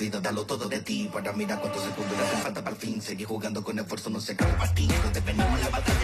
vida, dalo todo de ti. Para mirar cuántos segundos le hace falta para el fin. Seguir jugando con esfuerzo, no se acaba el partido. Te venimos la batalla.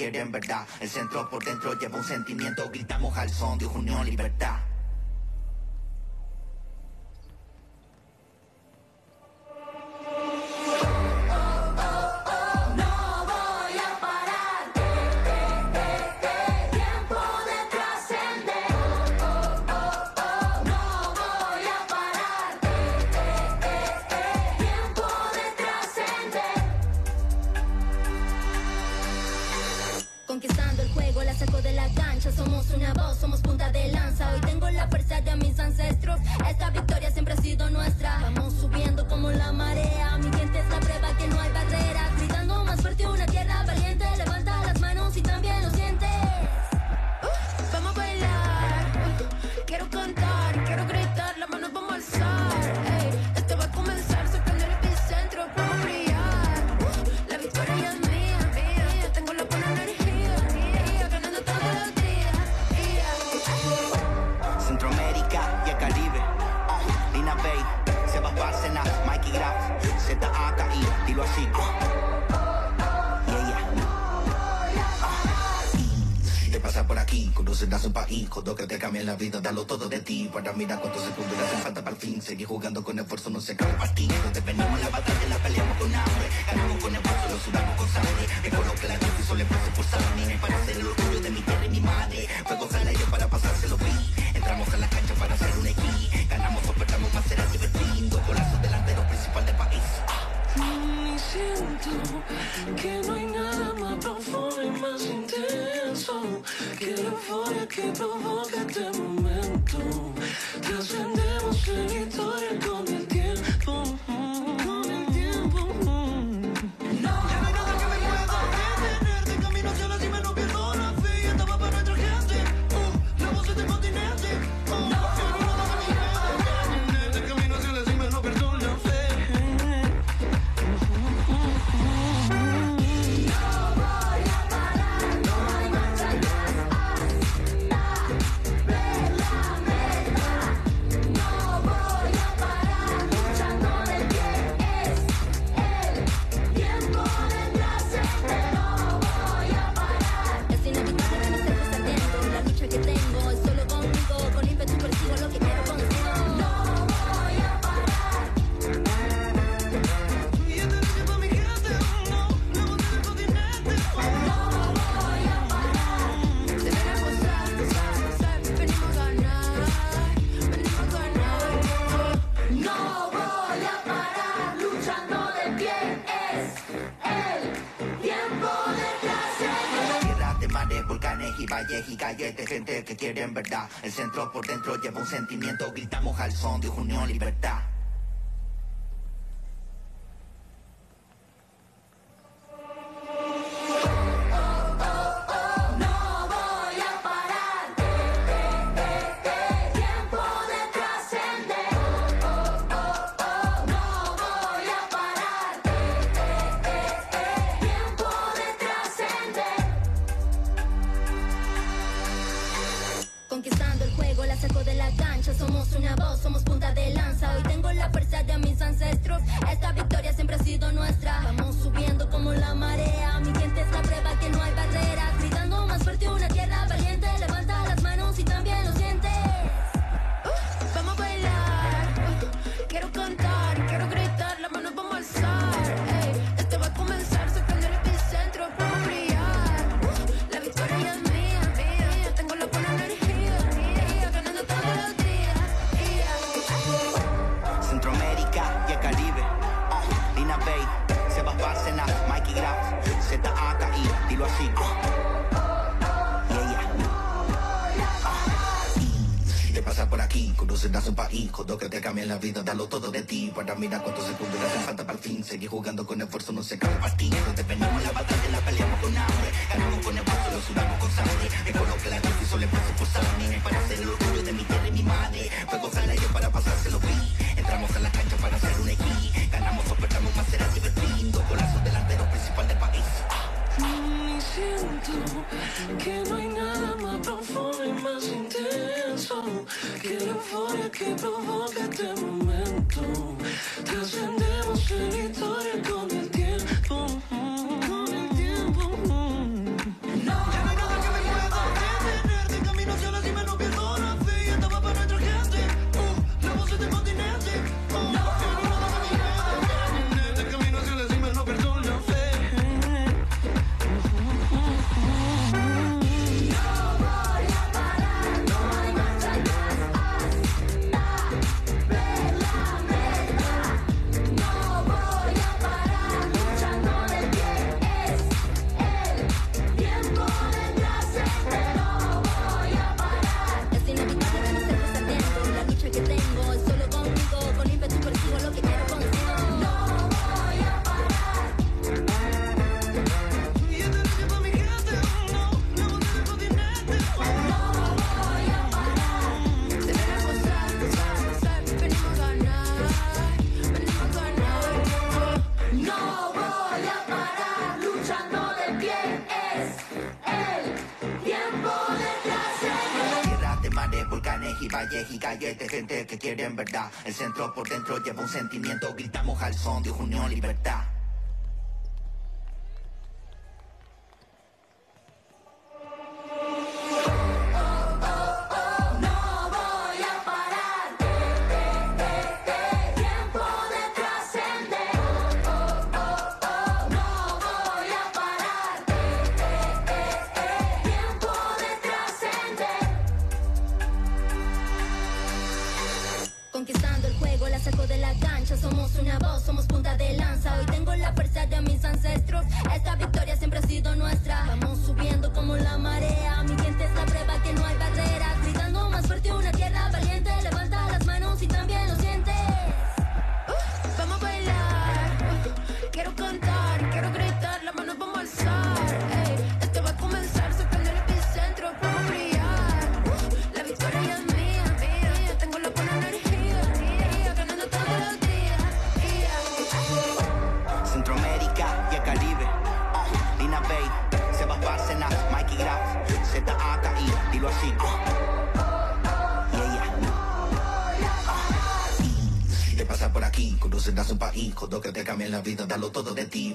quieren verdad. El centro por dentro lleva un sentimiento, gritamos al son de unión, libertad. mira cuántos segundos le hace falta para el fin. Seguir jugando con esfuerzo no se acaba el partido. en verdad. El centro por dentro lleva un sentimiento, gritamos al son de unión, libertad. para mirar El centro por dentro lleva un sentimiento, gritamos al son de unión, libertad.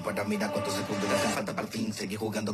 para mirar cuántos segundos le hace falta para al fin seguir jugando.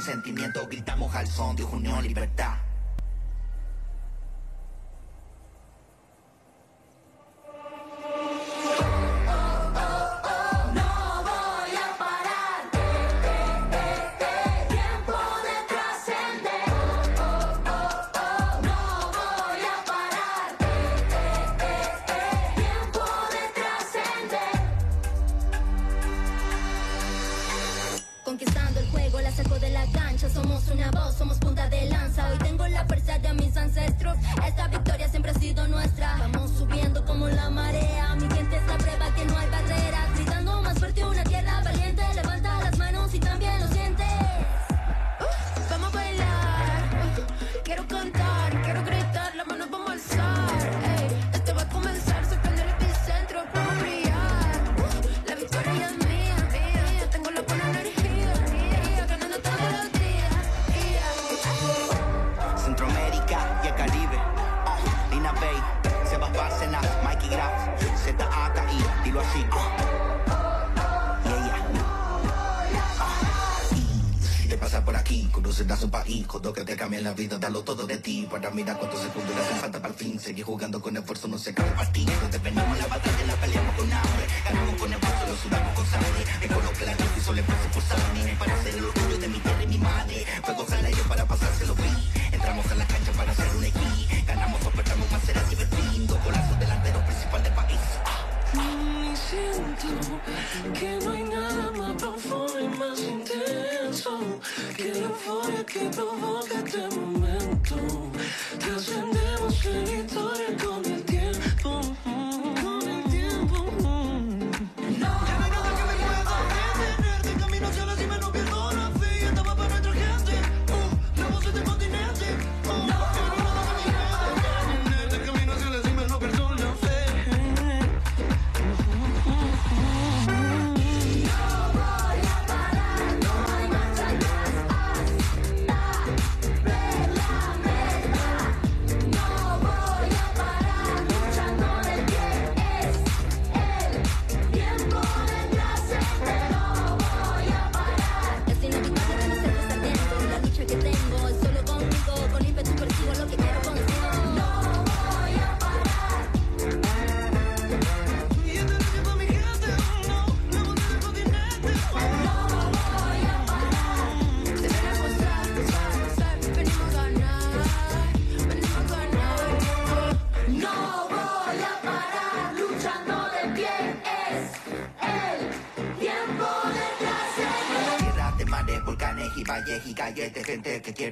sentimiento, gritamos al son de unión, libertad. Seguir jugando con esfuerzo no se acaba el partido. Defendemos la batalla, la peleamos con hambre. Ganamos con esfuerzo, lo sudamos con sangre. Me coloco la luz y solo empiezo por sangre. Para ser el orgullo de mi tierra y mi madre. Pues Fuego sale yo para pasárselo bien. Entramos a la cancha para hacer un equipo. Ganamos, soportamos más, será divertido. Golazo delantero principal del país. Mami, siento que no hay nada más profundo y más intenso que la euforia que provoca este momento. Trascendemos la historia con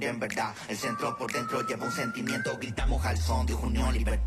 En verdad. El centro por dentro lleva un sentimiento, gritamos al son de unión, libertad.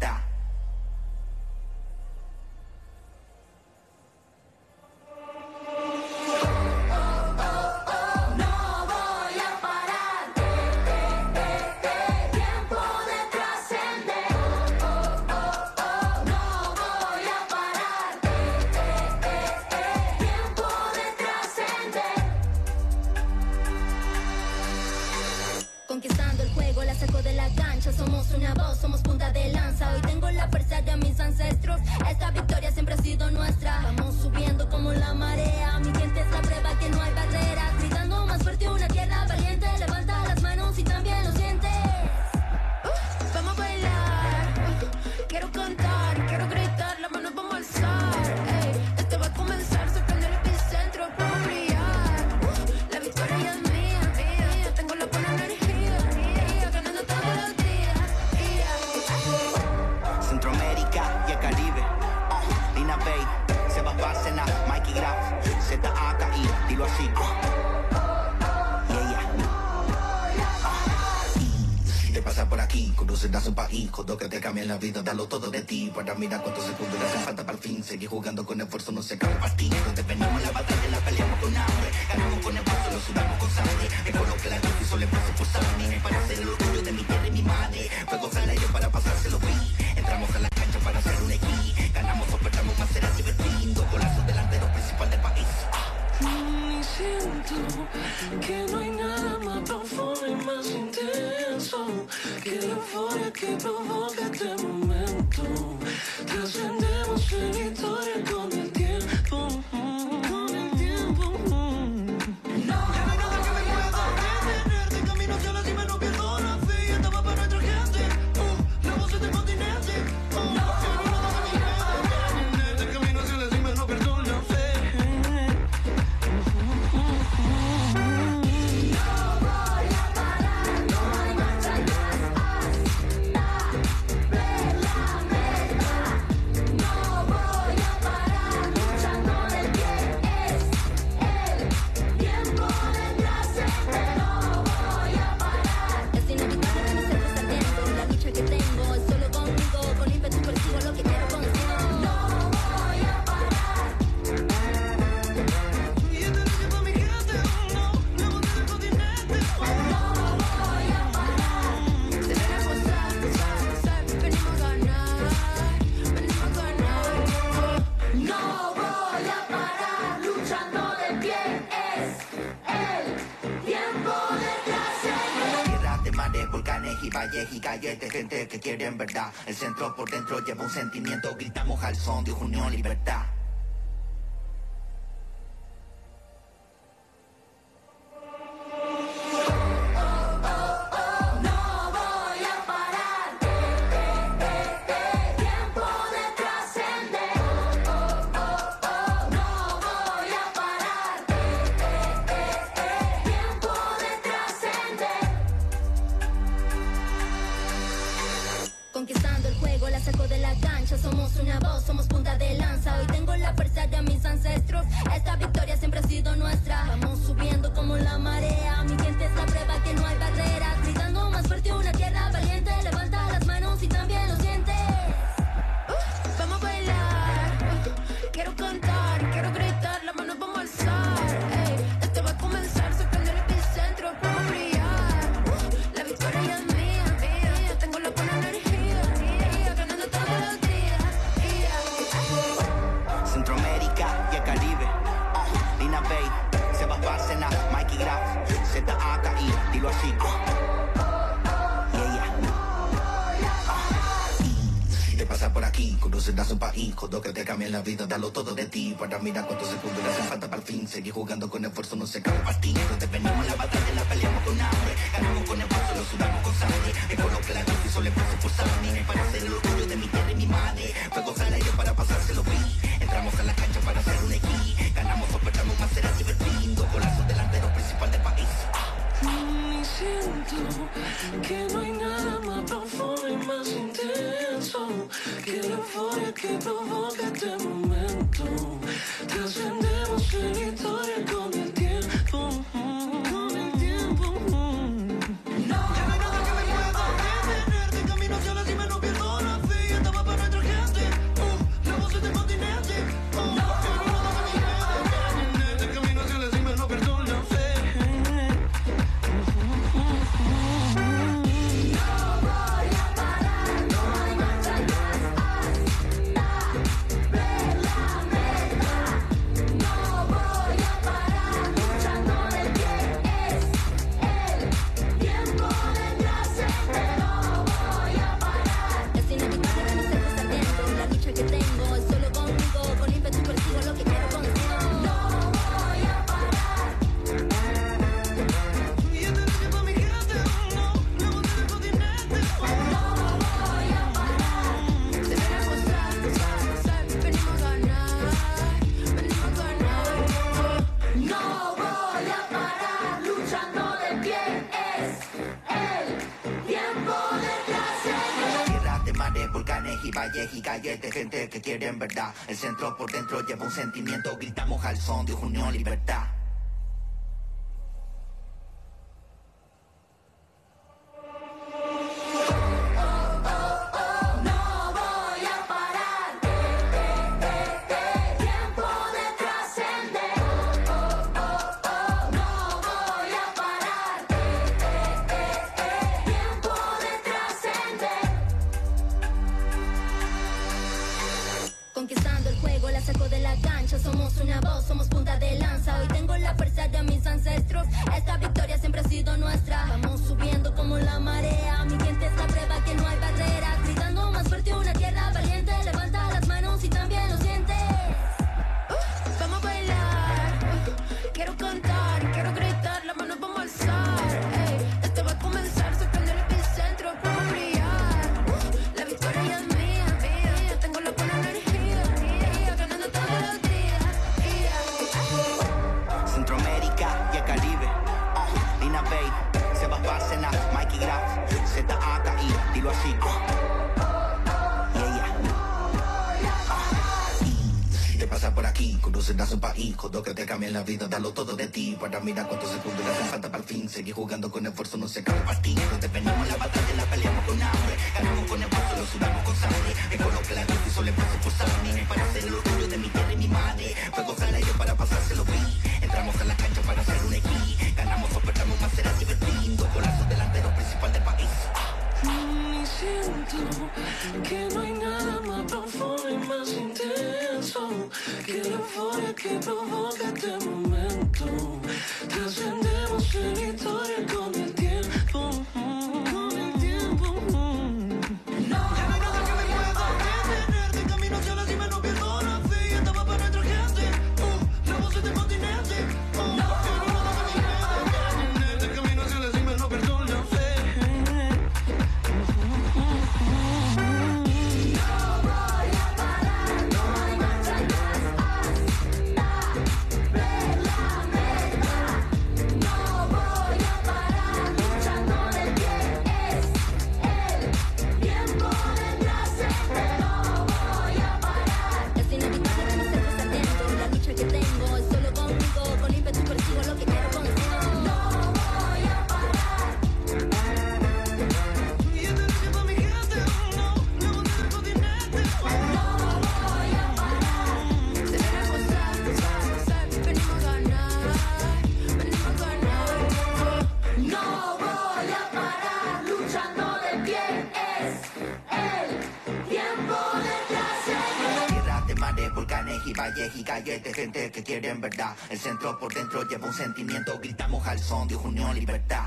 para mirar cuántos segundos le hace falta. Para el fin seguir jugando El centro por dentro lleva un sentimiento, gritamos al son de unión, libertad. para mirar cuántos segundos le hace falta. Para el fin seguir jugando con quieren verdad. El centro por dentro lleva un sentimiento, gritamos al son de unión, libertad. para mirar cuántos segundos le hace falta para el fin. Seguir jugando con el quieren verdad. El centro por dentro lleva un sentimiento, gritamos al son de unión, libertad.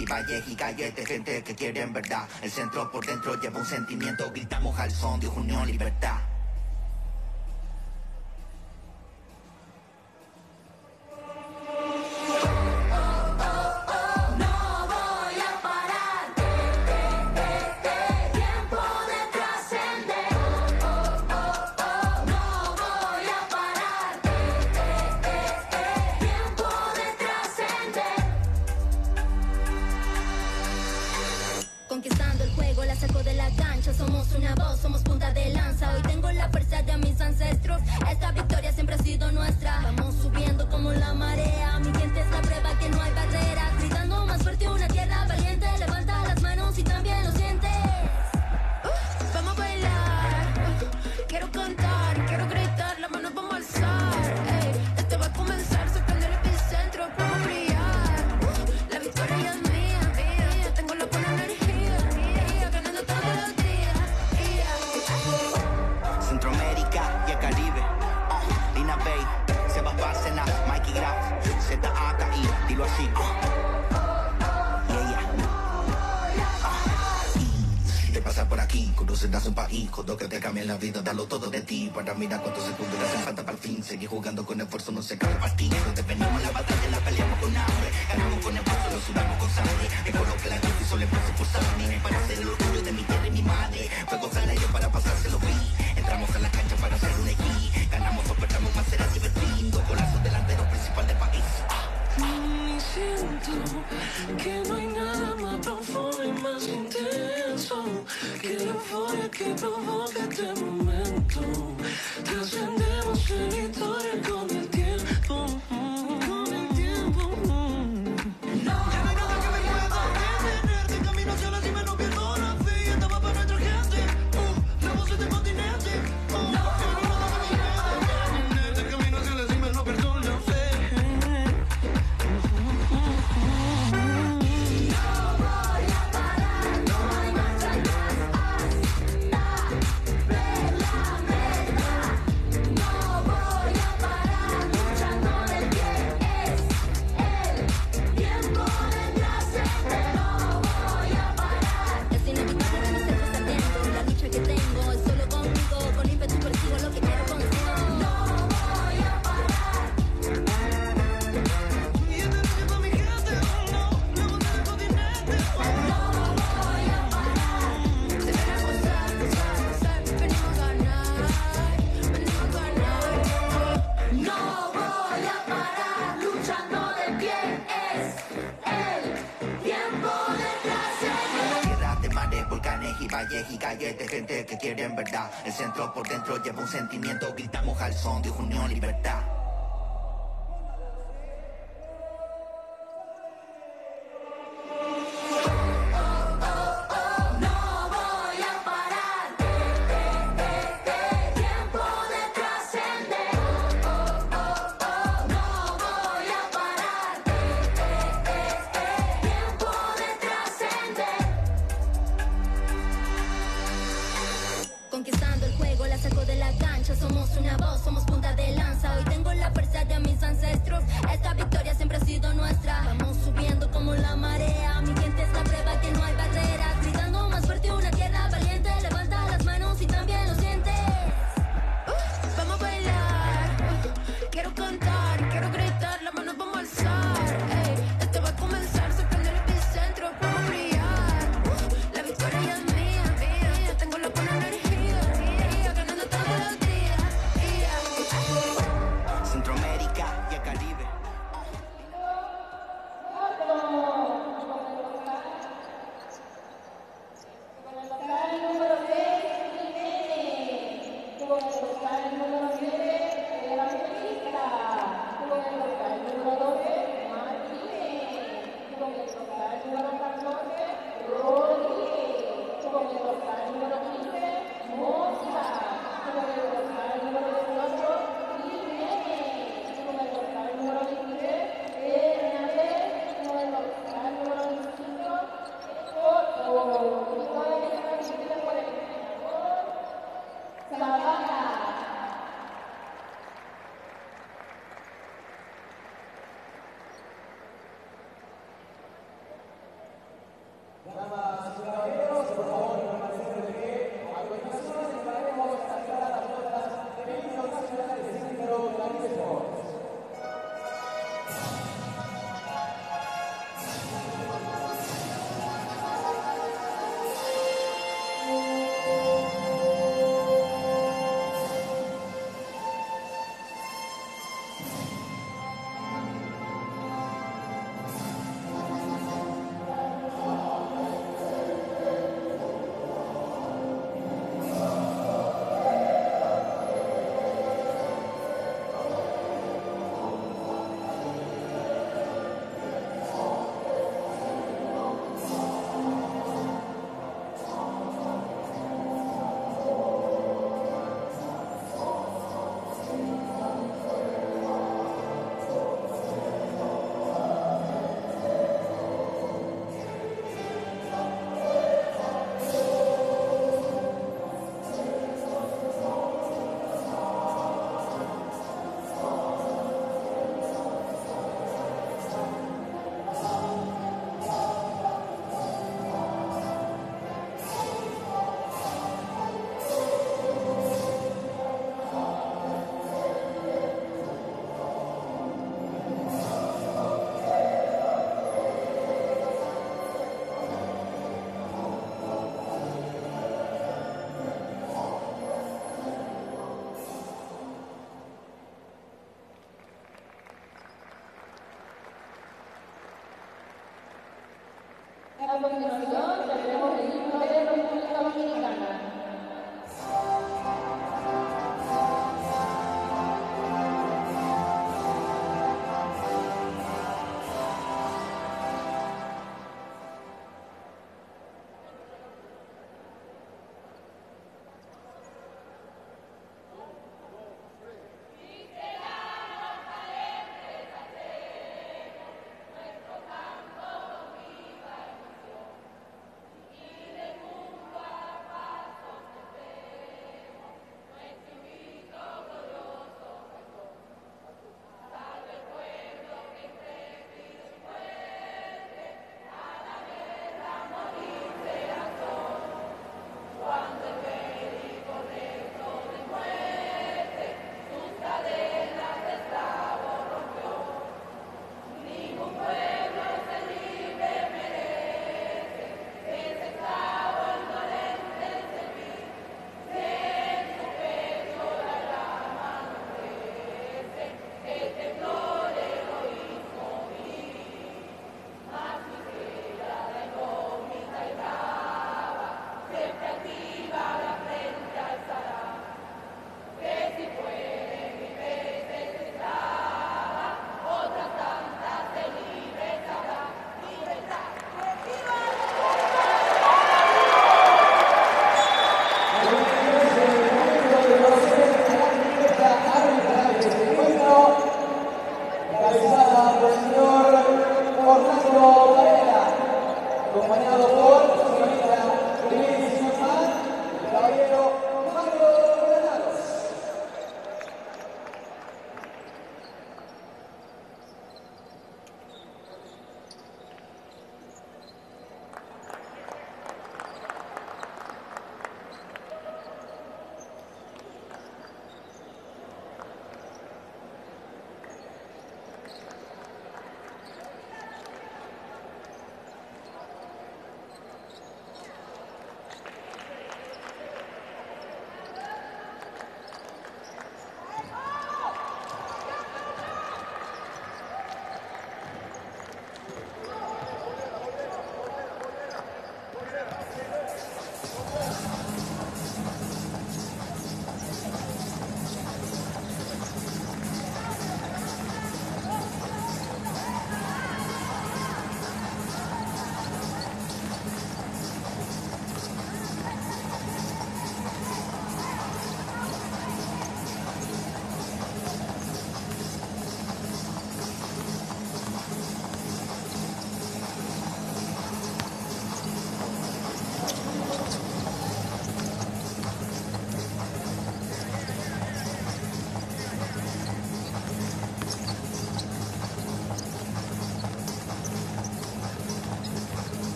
y valles y calles de gente que quiere en verdad. El centro por dentro lleva un sentimiento, gritamos al son de unión, libertad. Sentimiento, gritamos al son de unión,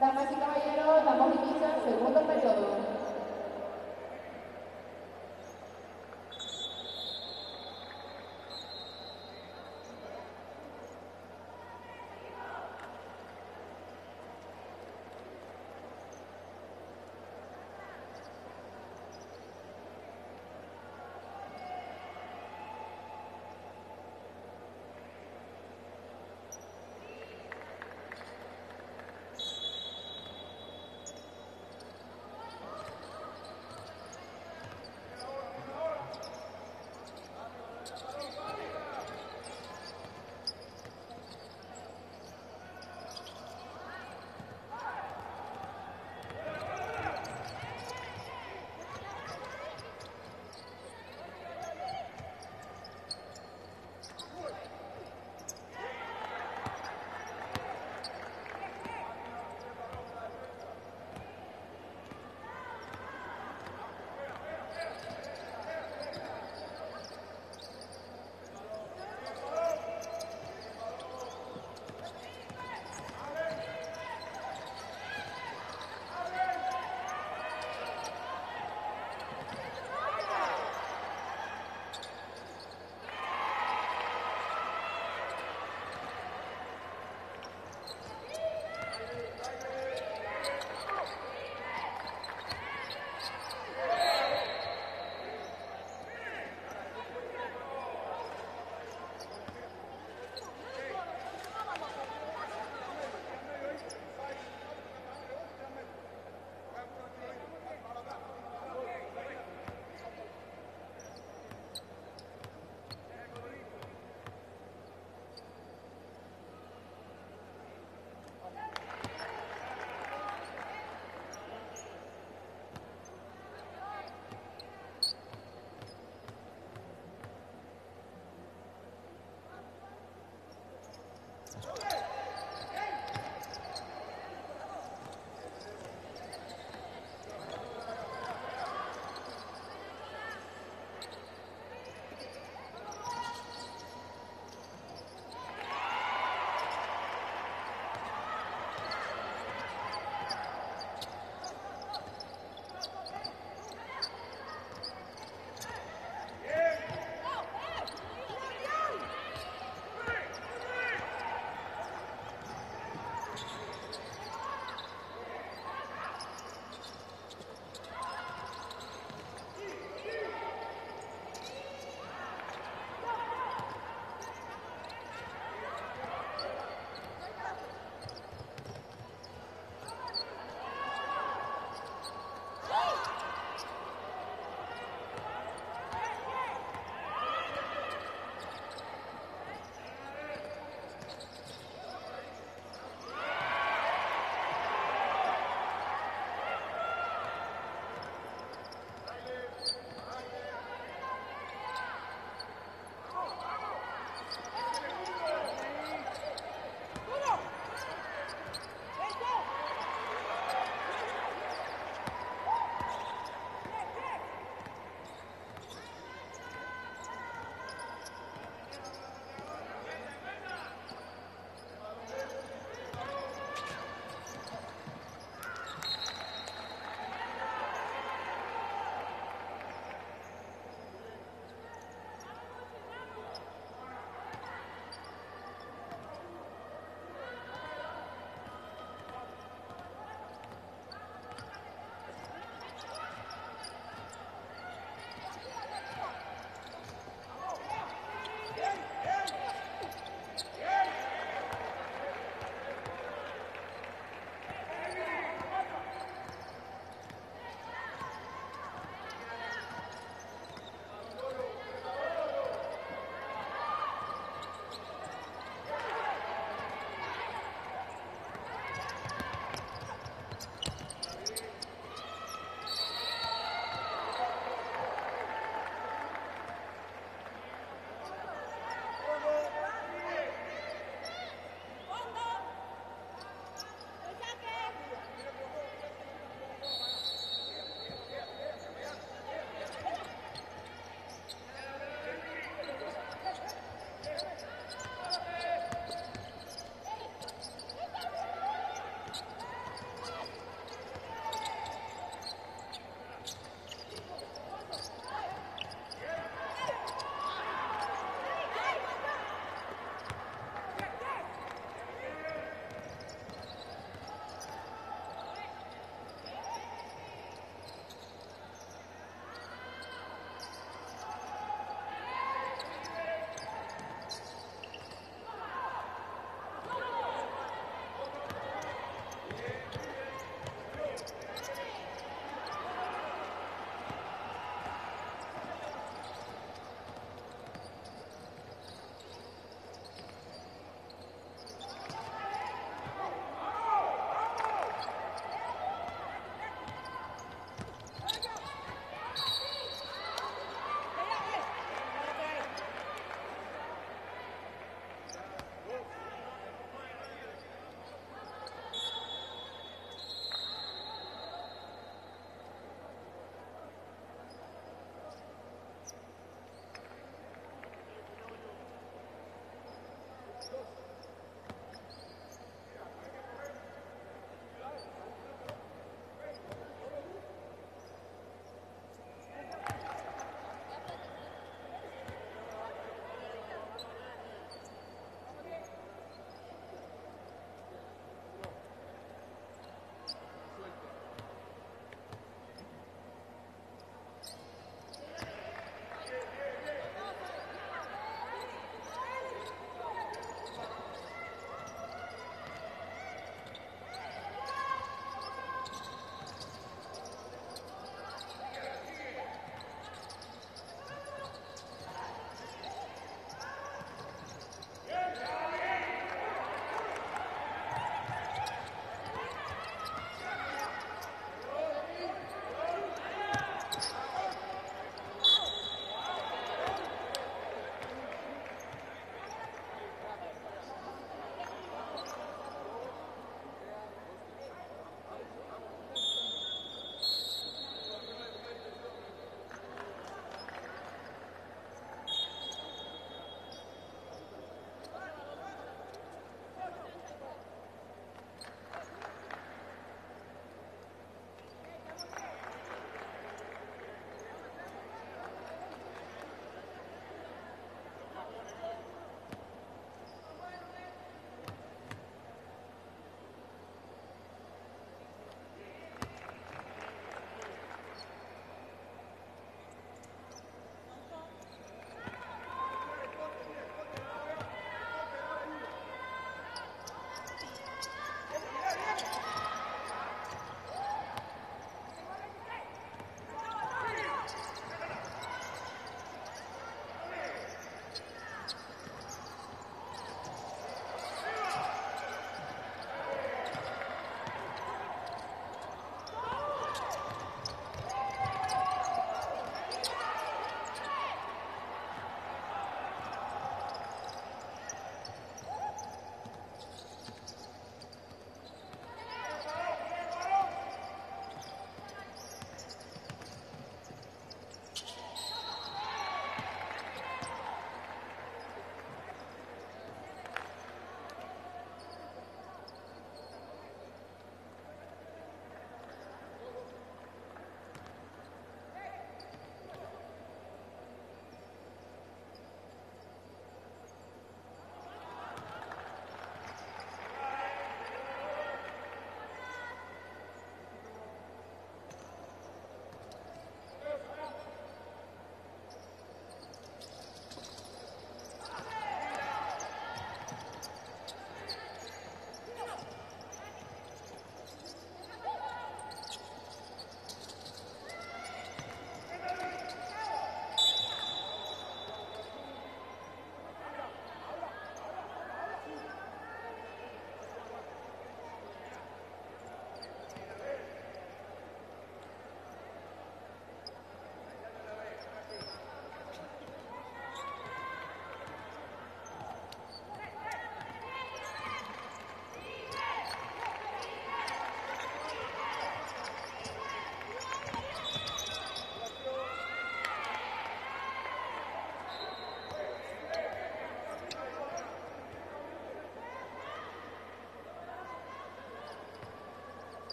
Damas y caballeros, damos inicio al segundo periodo.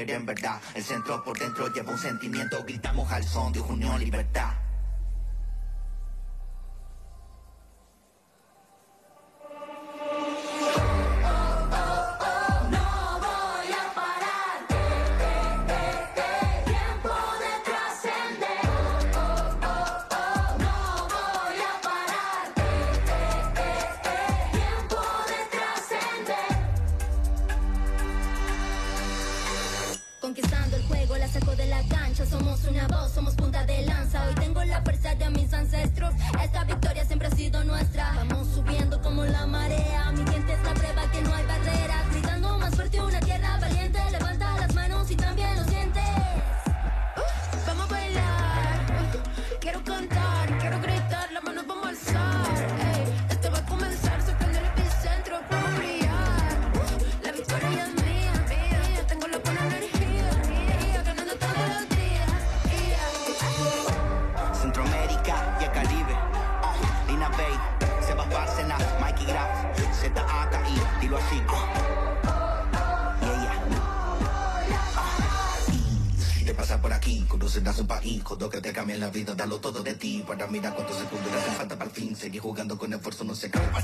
En verdad. El centro por dentro lleva un sentimiento, gritamos al son de unión, libertad. Seguir jugando con esfuerzo no se acaba.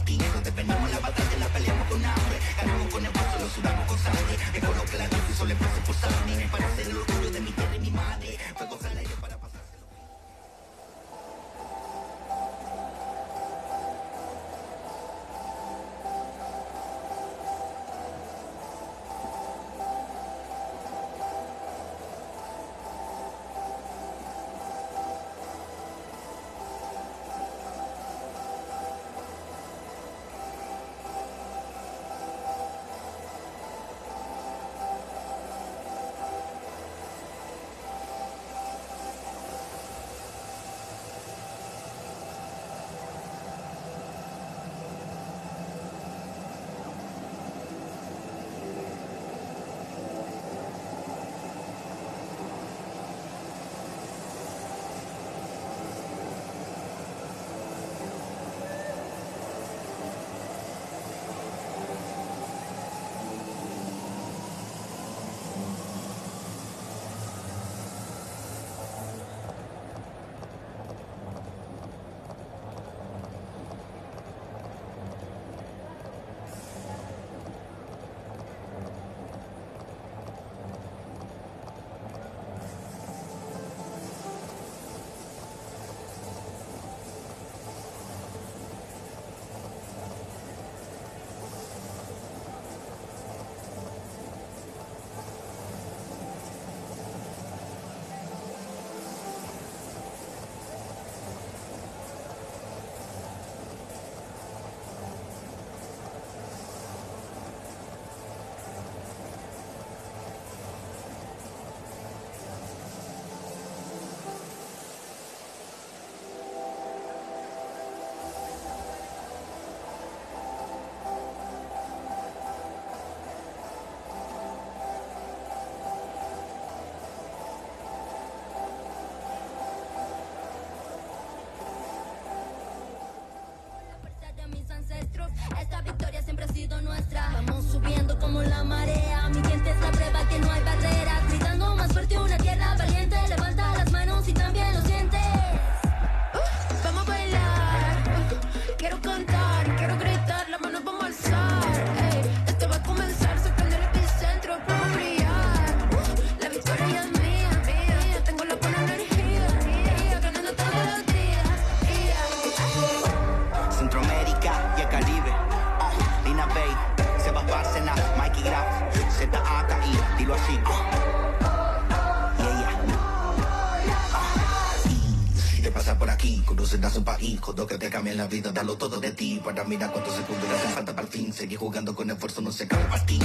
Cambia la vida, dalo todo de ti. Para mirar cuántos segundos hace falta para el fin. Seguir jugando con esfuerzo no se acaba el partido.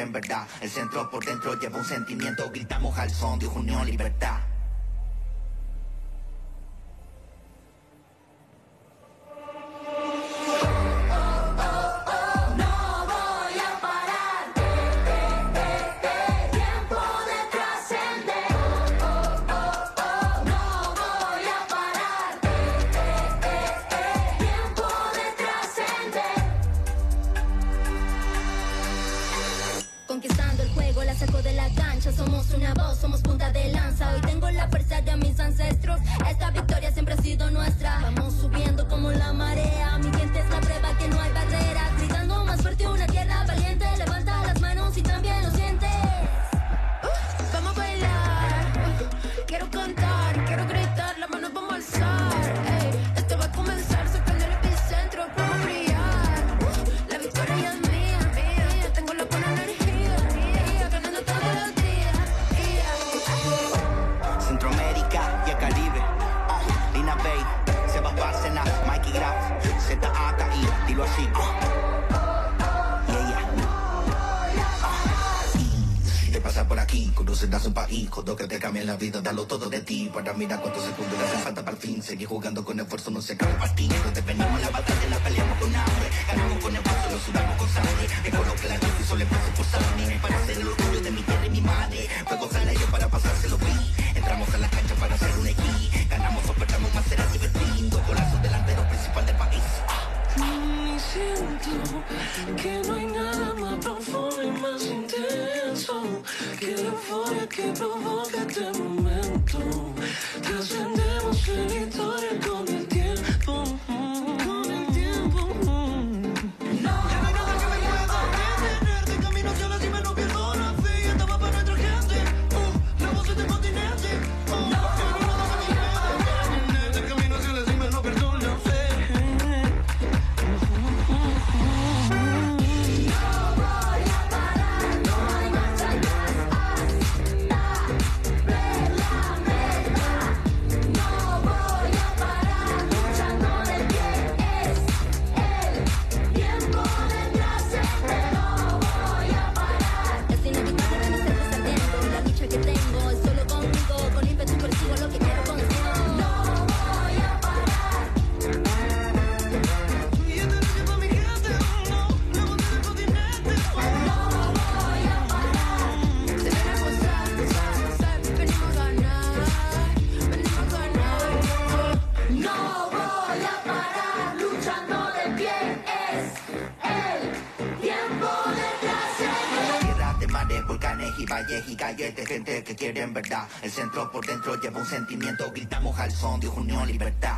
en verdad. El centro por dentro lleva un sentimiento, gritamos al son de Unión Libertad. Seguí jugando con esfuerzo, no se acaba. en verdad. El centro por dentro lleva un sentimiento, gritamos al son de unión, libertad.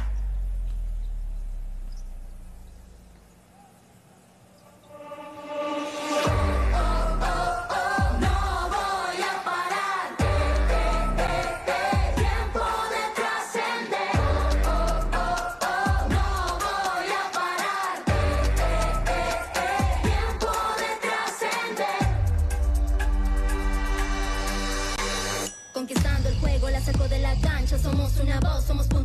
someone's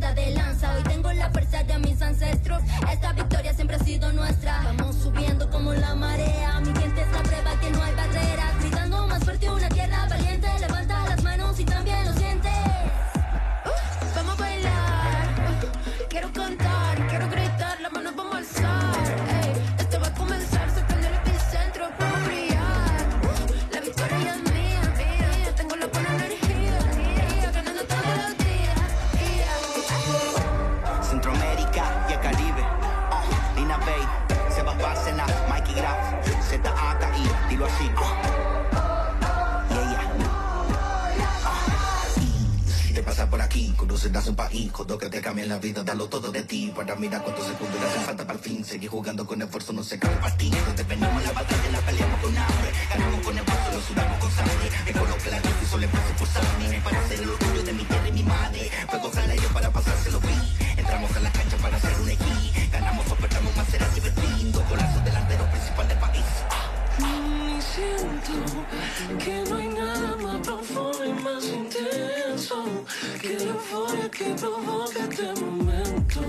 se das un país, jodo que te cambian la vida, dalo todo de ti. Para mirar cuántos segundos le hace falta para el fin. Seguir jugando con esfuerzo, no se acaba el partido. Donde venimos la batalla, la peleamos con hambre. Ganamos con esfuerzo, lo sudamos con sangre. Recuerdo que la luz solo paso por sangre. Para ser el orgullo de mi tierra y mi madre. Fue gozarla yo para pasárselo bien. Entramos a la cancha para hacer un equipo. Ganamos o más, será divertido. Golazo delantero principal del país. Ah. Siento que no hay nada más. que la euforia que provoca este momento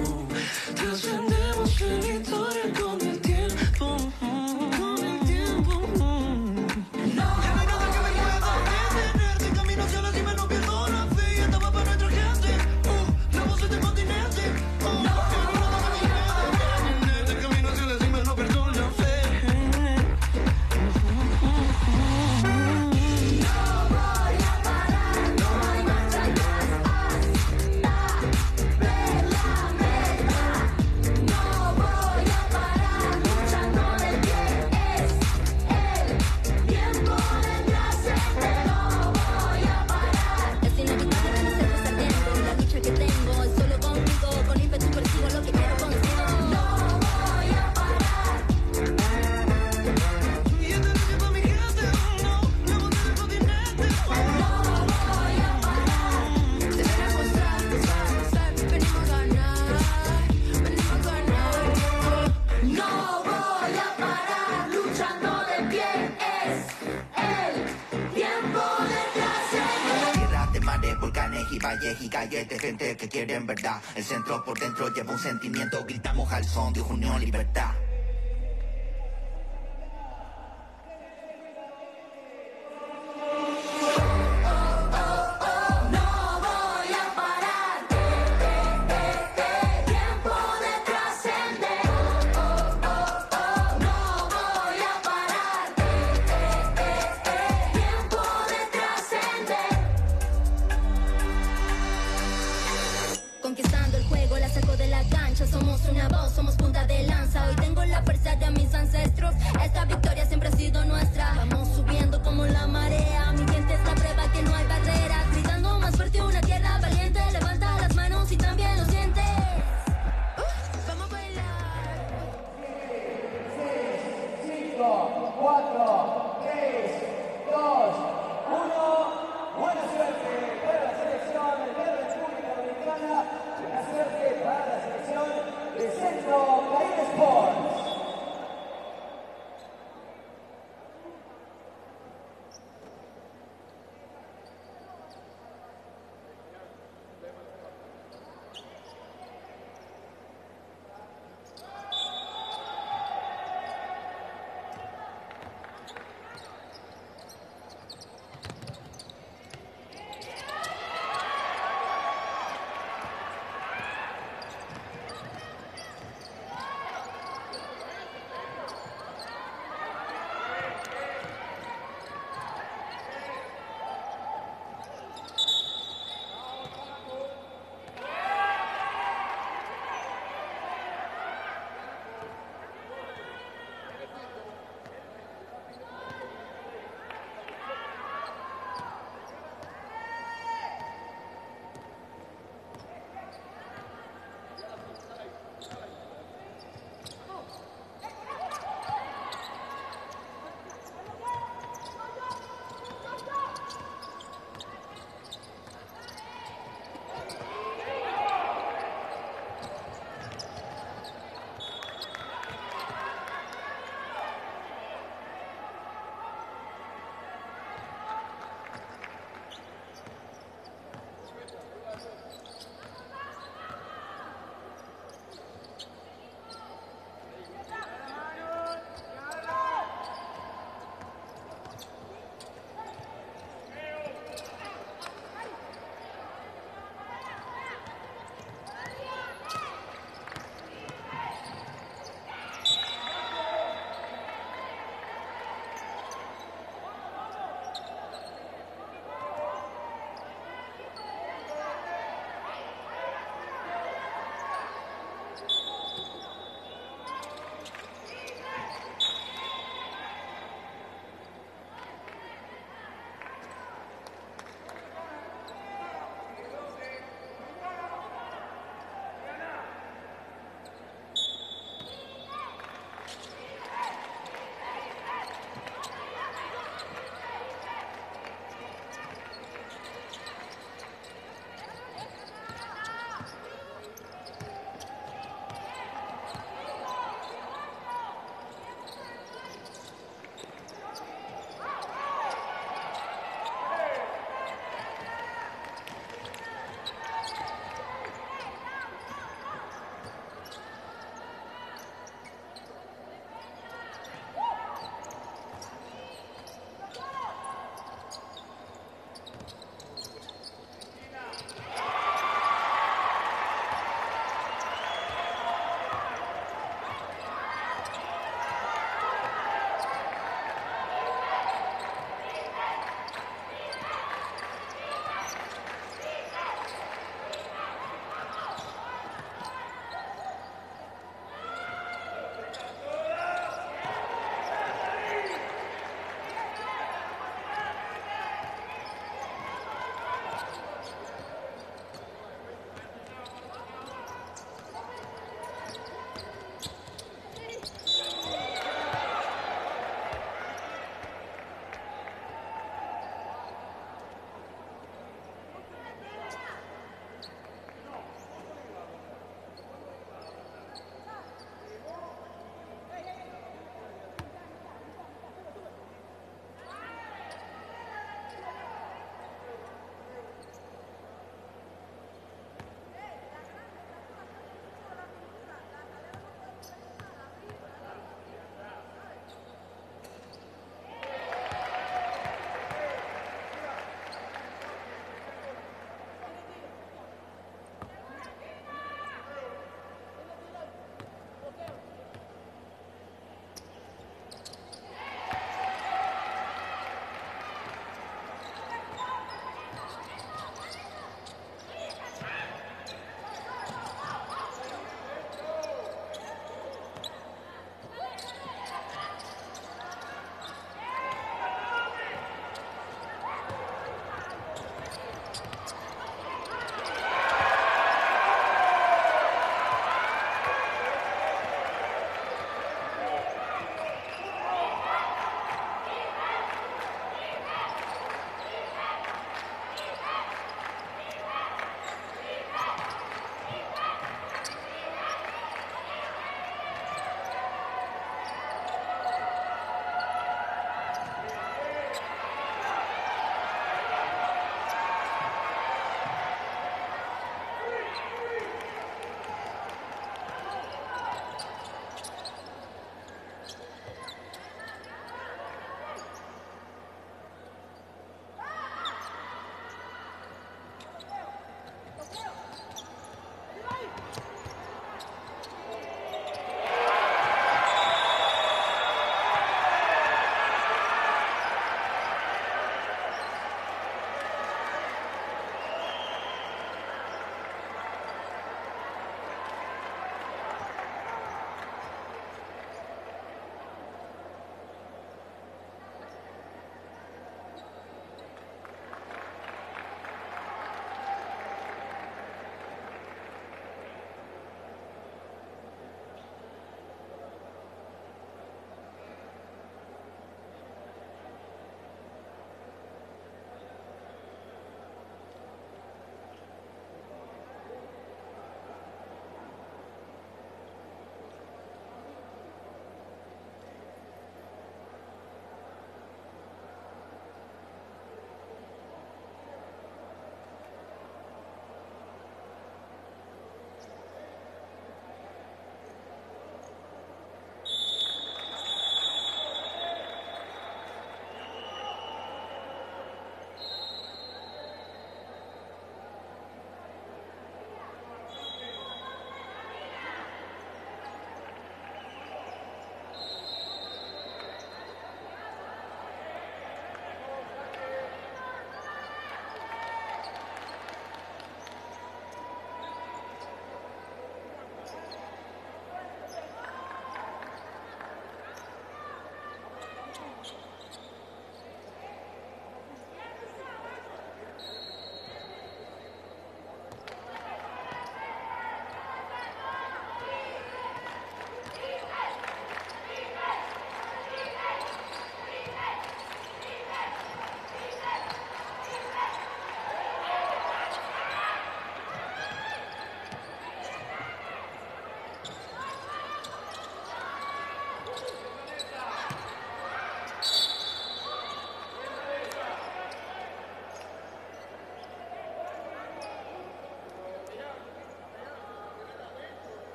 Trascendemos en historia quieren verdad. El centro por dentro lleva un sentimiento, gritamos al son de unión, libertad.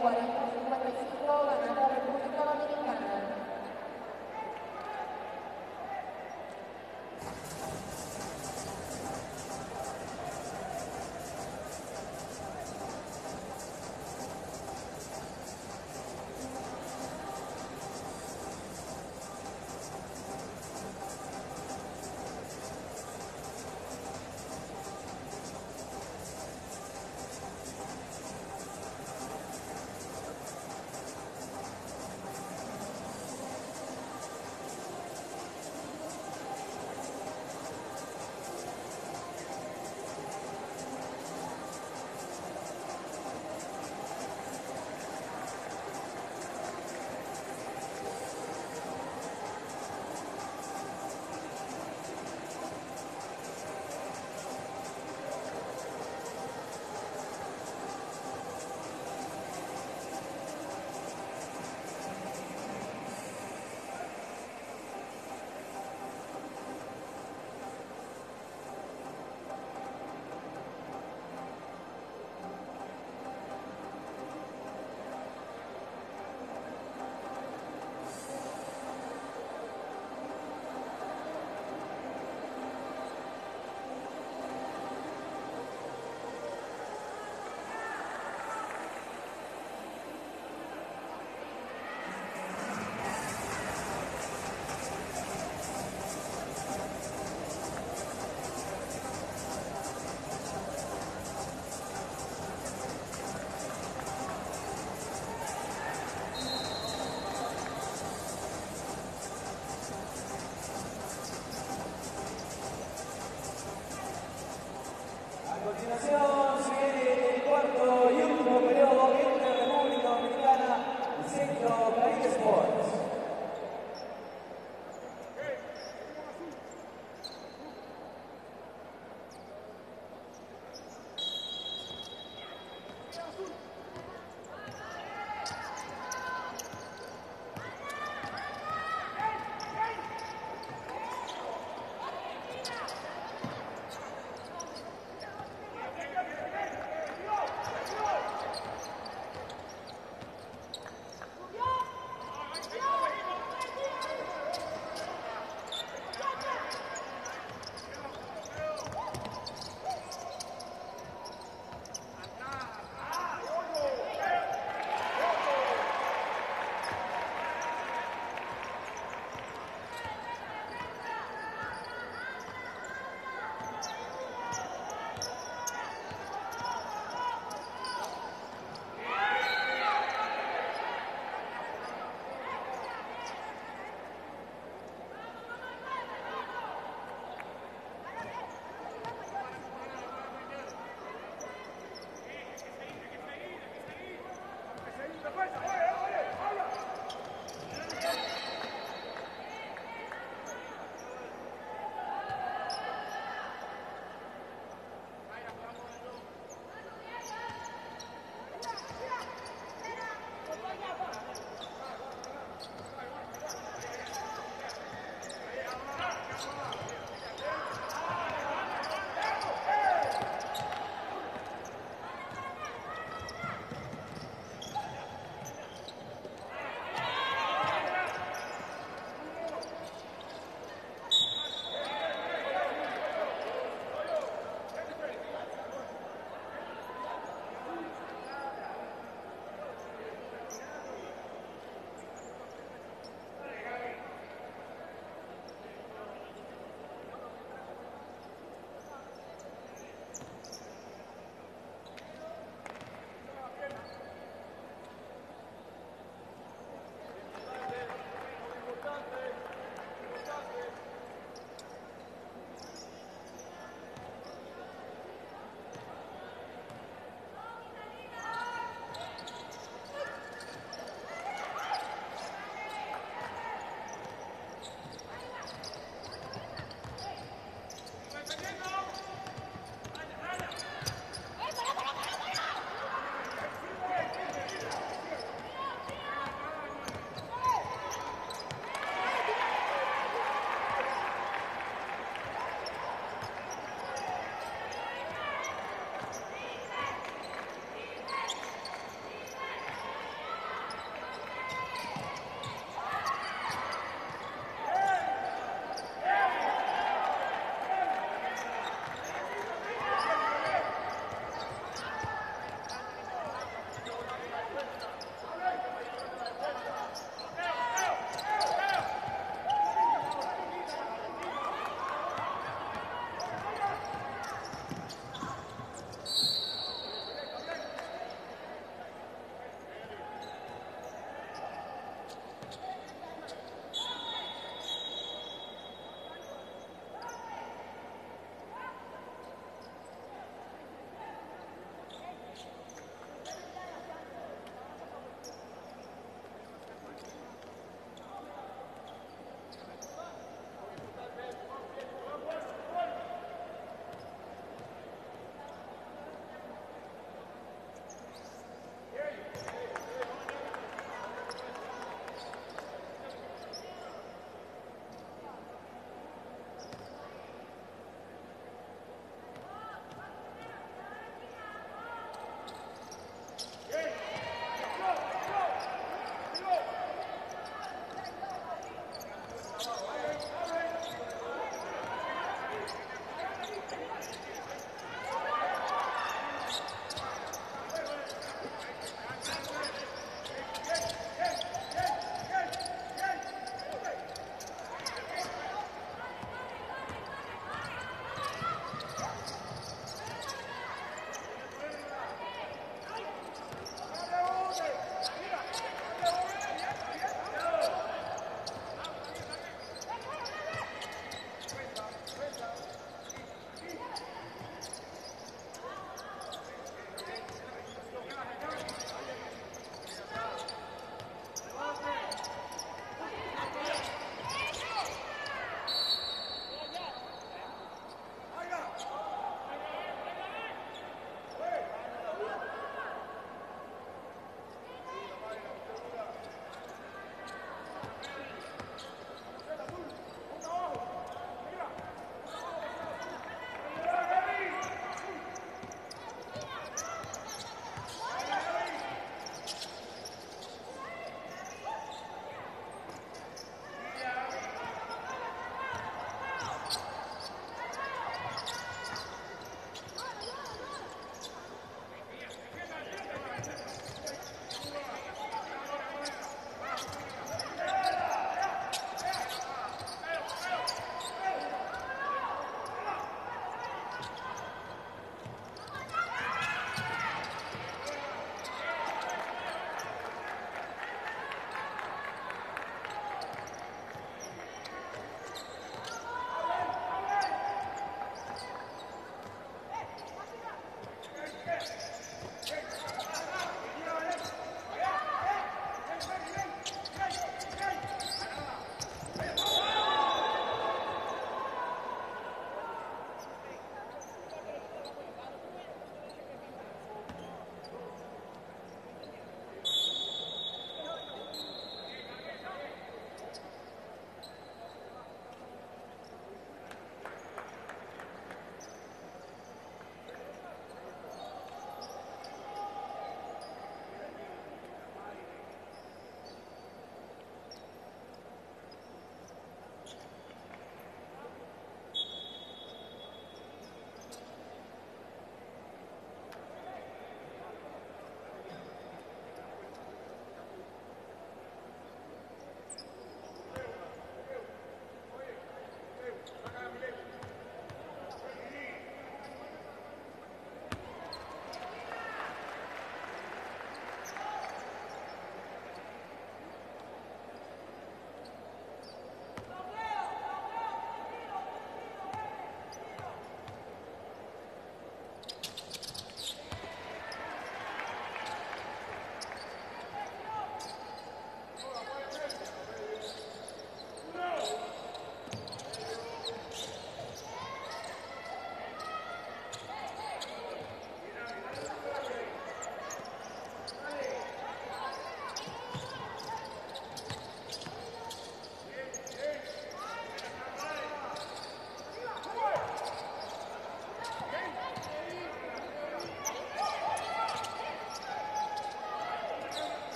cuarenta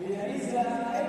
بالنسبة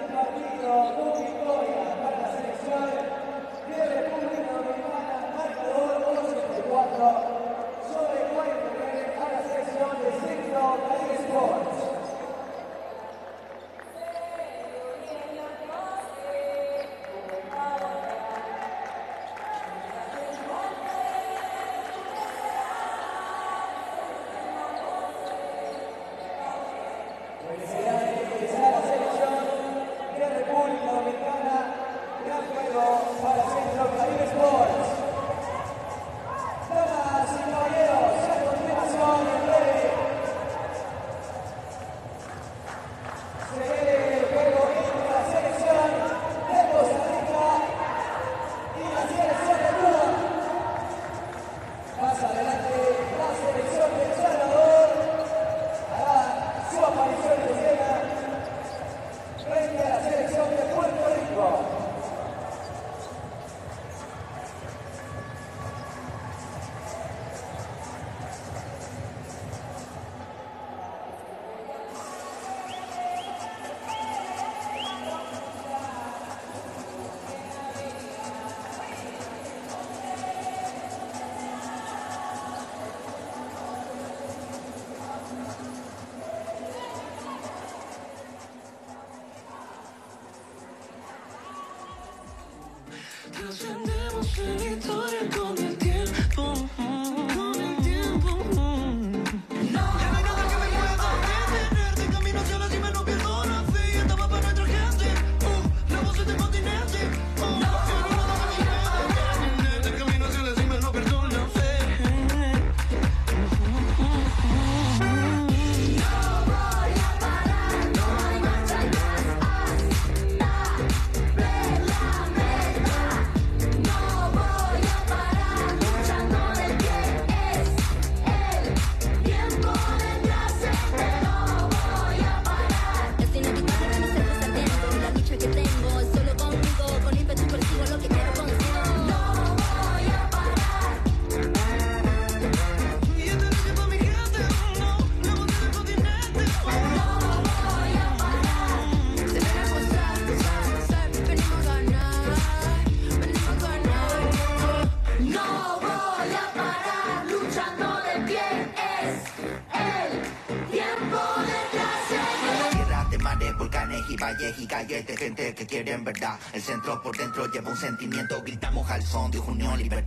en verdad. El centro por dentro lleva un sentimiento, gritamos al son de unión, libertad.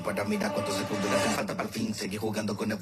para mirar cuántos segundos le hace falta para el fin. Seguir jugando con el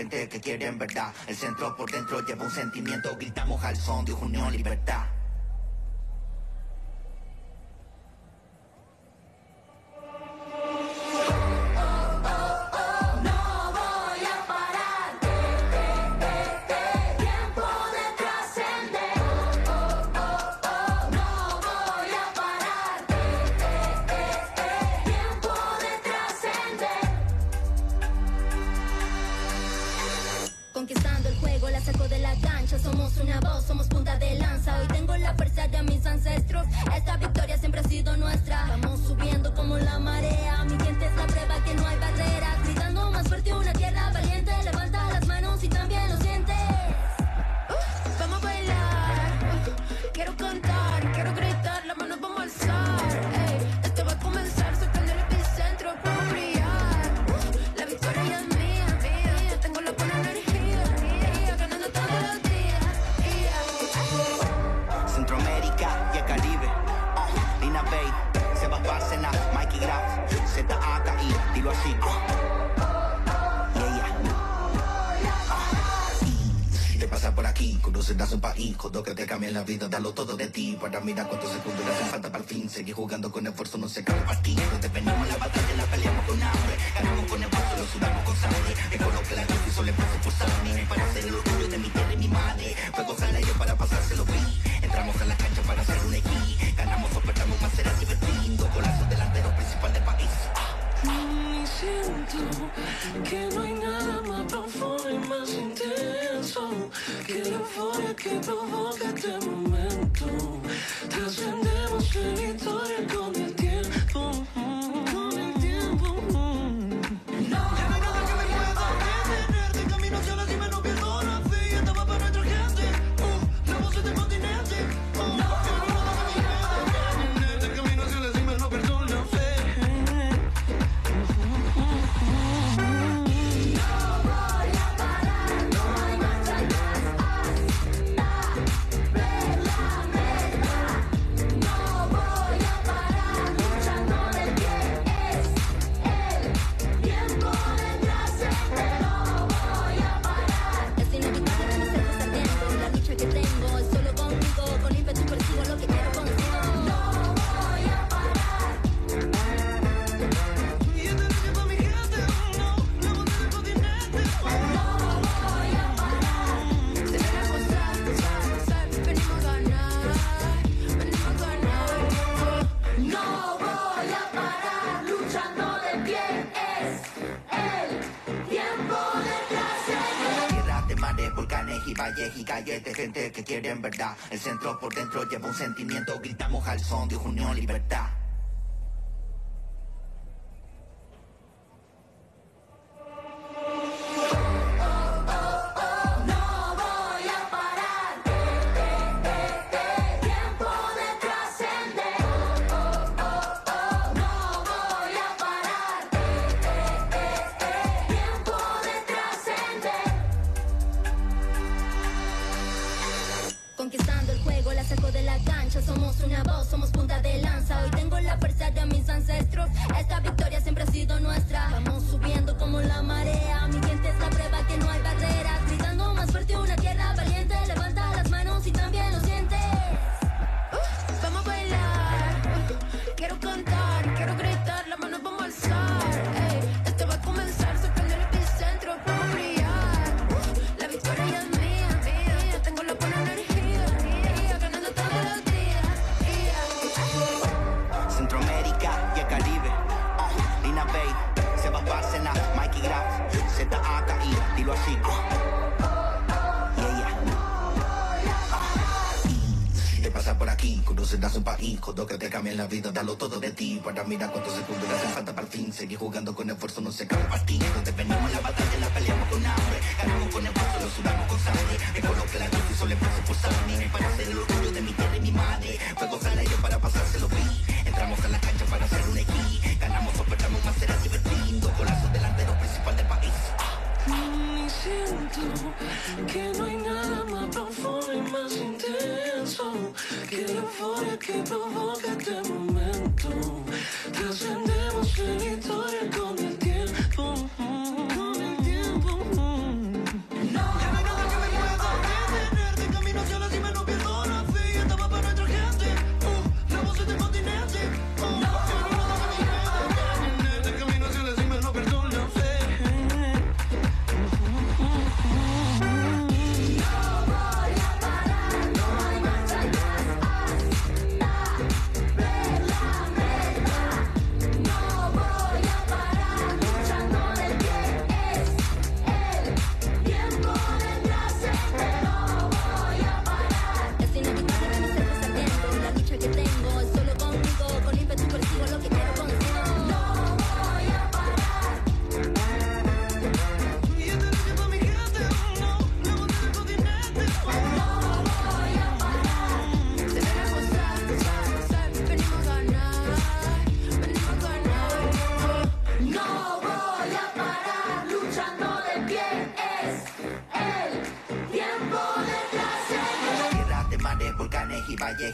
gente que quiere en verdad. El centro por dentro lleva un sentimiento, gritamos al son de unión, libertad. Pada midat. en verdad. El centro por dentro lleva un sentimiento, gritamos al son de unión, libertad. seguir jugando.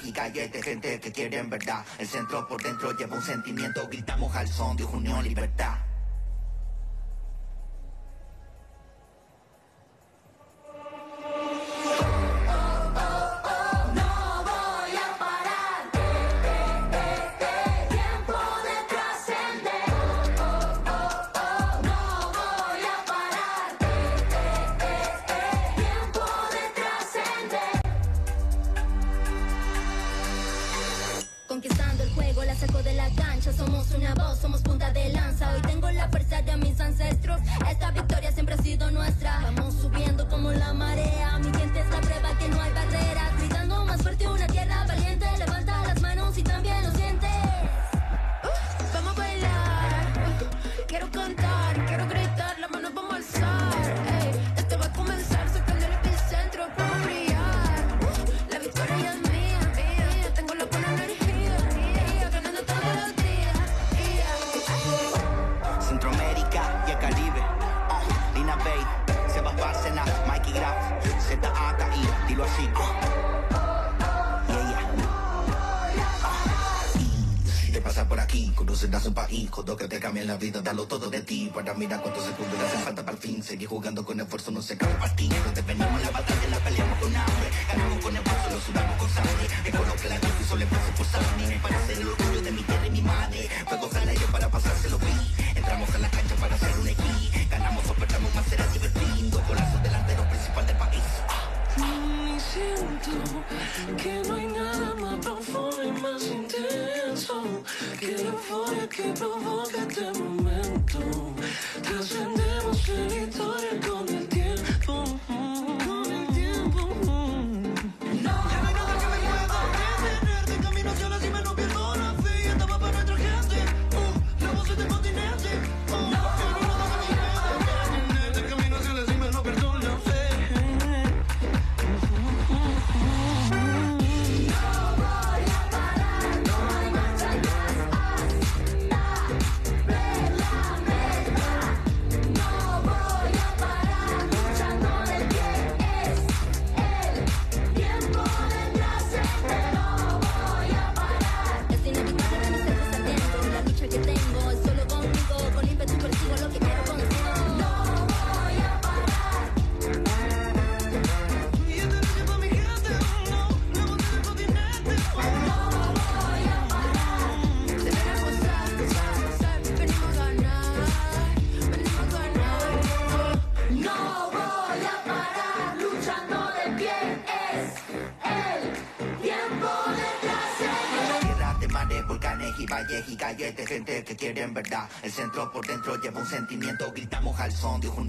y calles de gente que quiere en verdad. El centro por dentro lleva un sentimiento, gritamos al son de unión, libertad. en verdad. El centro por dentro lleva un sentimiento, gritamos al son de un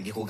seguir jugando.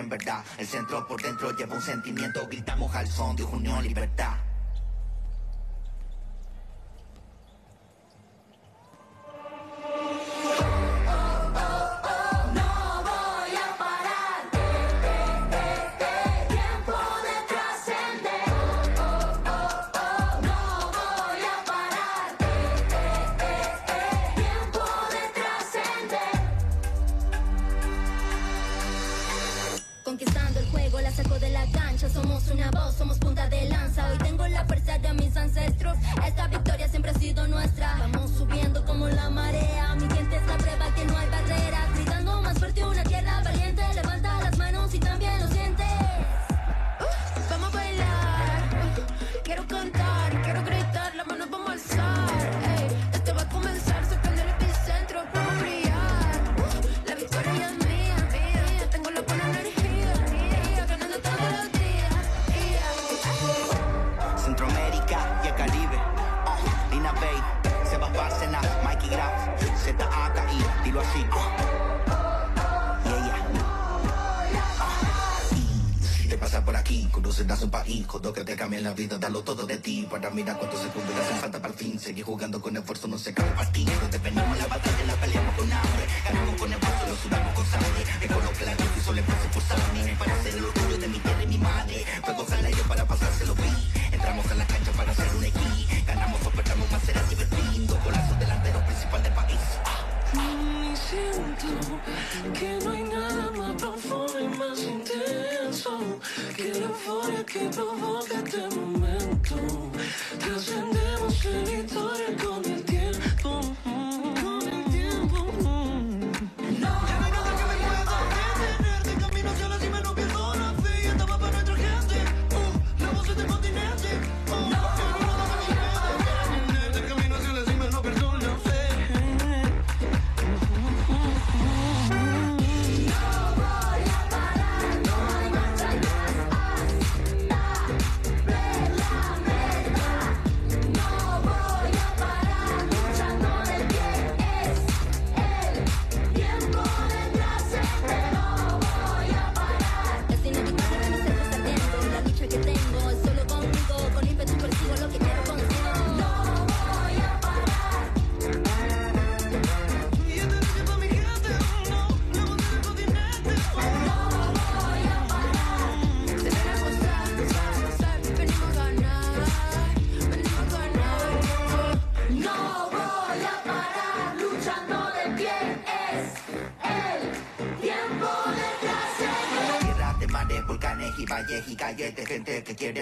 en verdad. El centro por dentro lleva un sentimiento, gritamos al son de unión, libertad. pada minat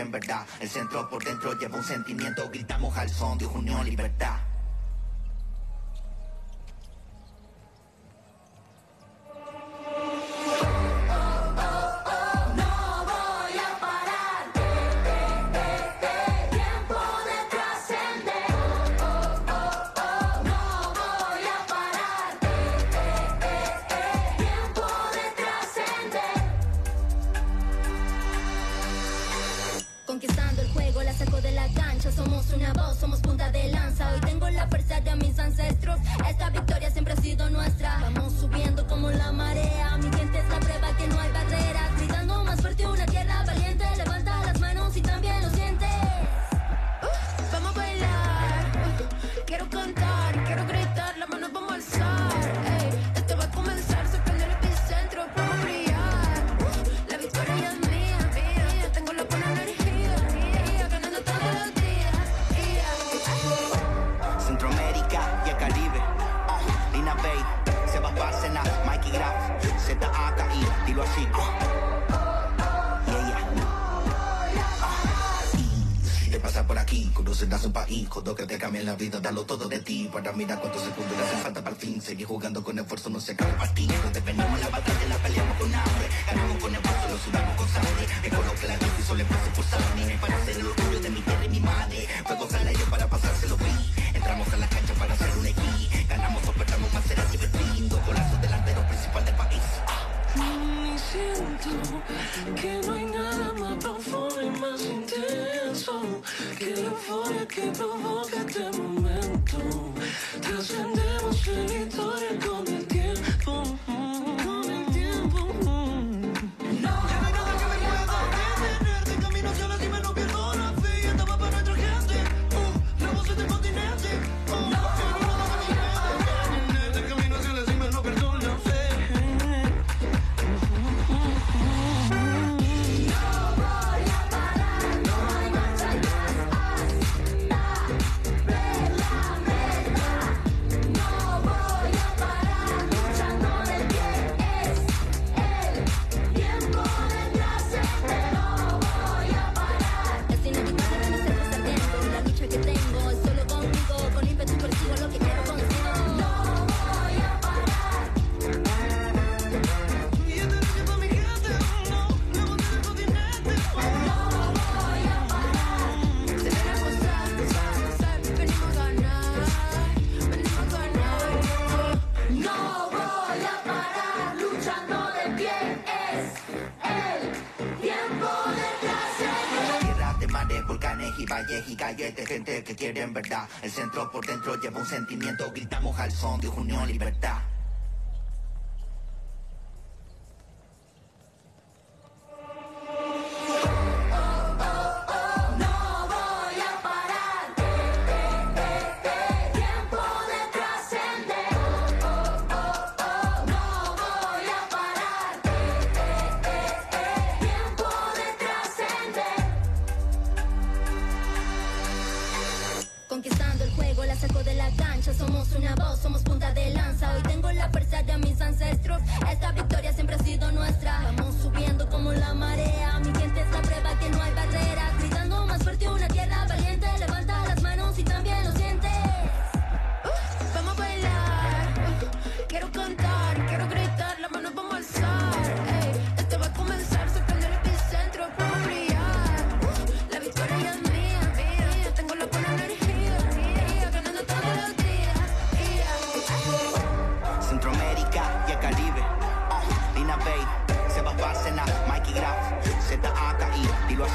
en verdad. El centro por dentro lleva un sentimiento, gritamos al son de unión, libertad. contamina con en verdad. El centro por dentro lleva un sentimiento, gritamos al son de unión, libertad. Ah.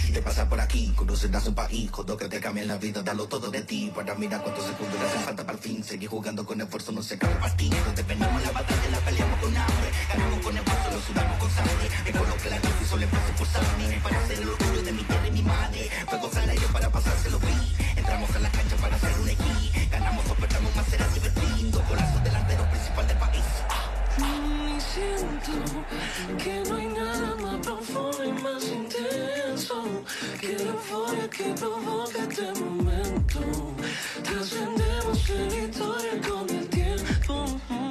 si te pasas por aquí, conocerás un país, con que te cambian la vida, dalo todo de ti. Para mirar cuántos segundos le hace falta para el fin. Seguir jugando con esfuerzo, no se acaba para ti. Donde venimos la batalla, la peleamos con hambre. Ganamos con esfuerzo, lo sudamos con sangre. Recuerdo que la luz hizo el por salir. Para hacer el orgullo de mi tierra y mi madre. Fue gozarla yo para pasárselo vi. Entramos a la cancha para ser un equipo. siento que no hay nada más profundo y más intenso que la euforia que provoca este momento. Trascendemos en historia con el tiempo.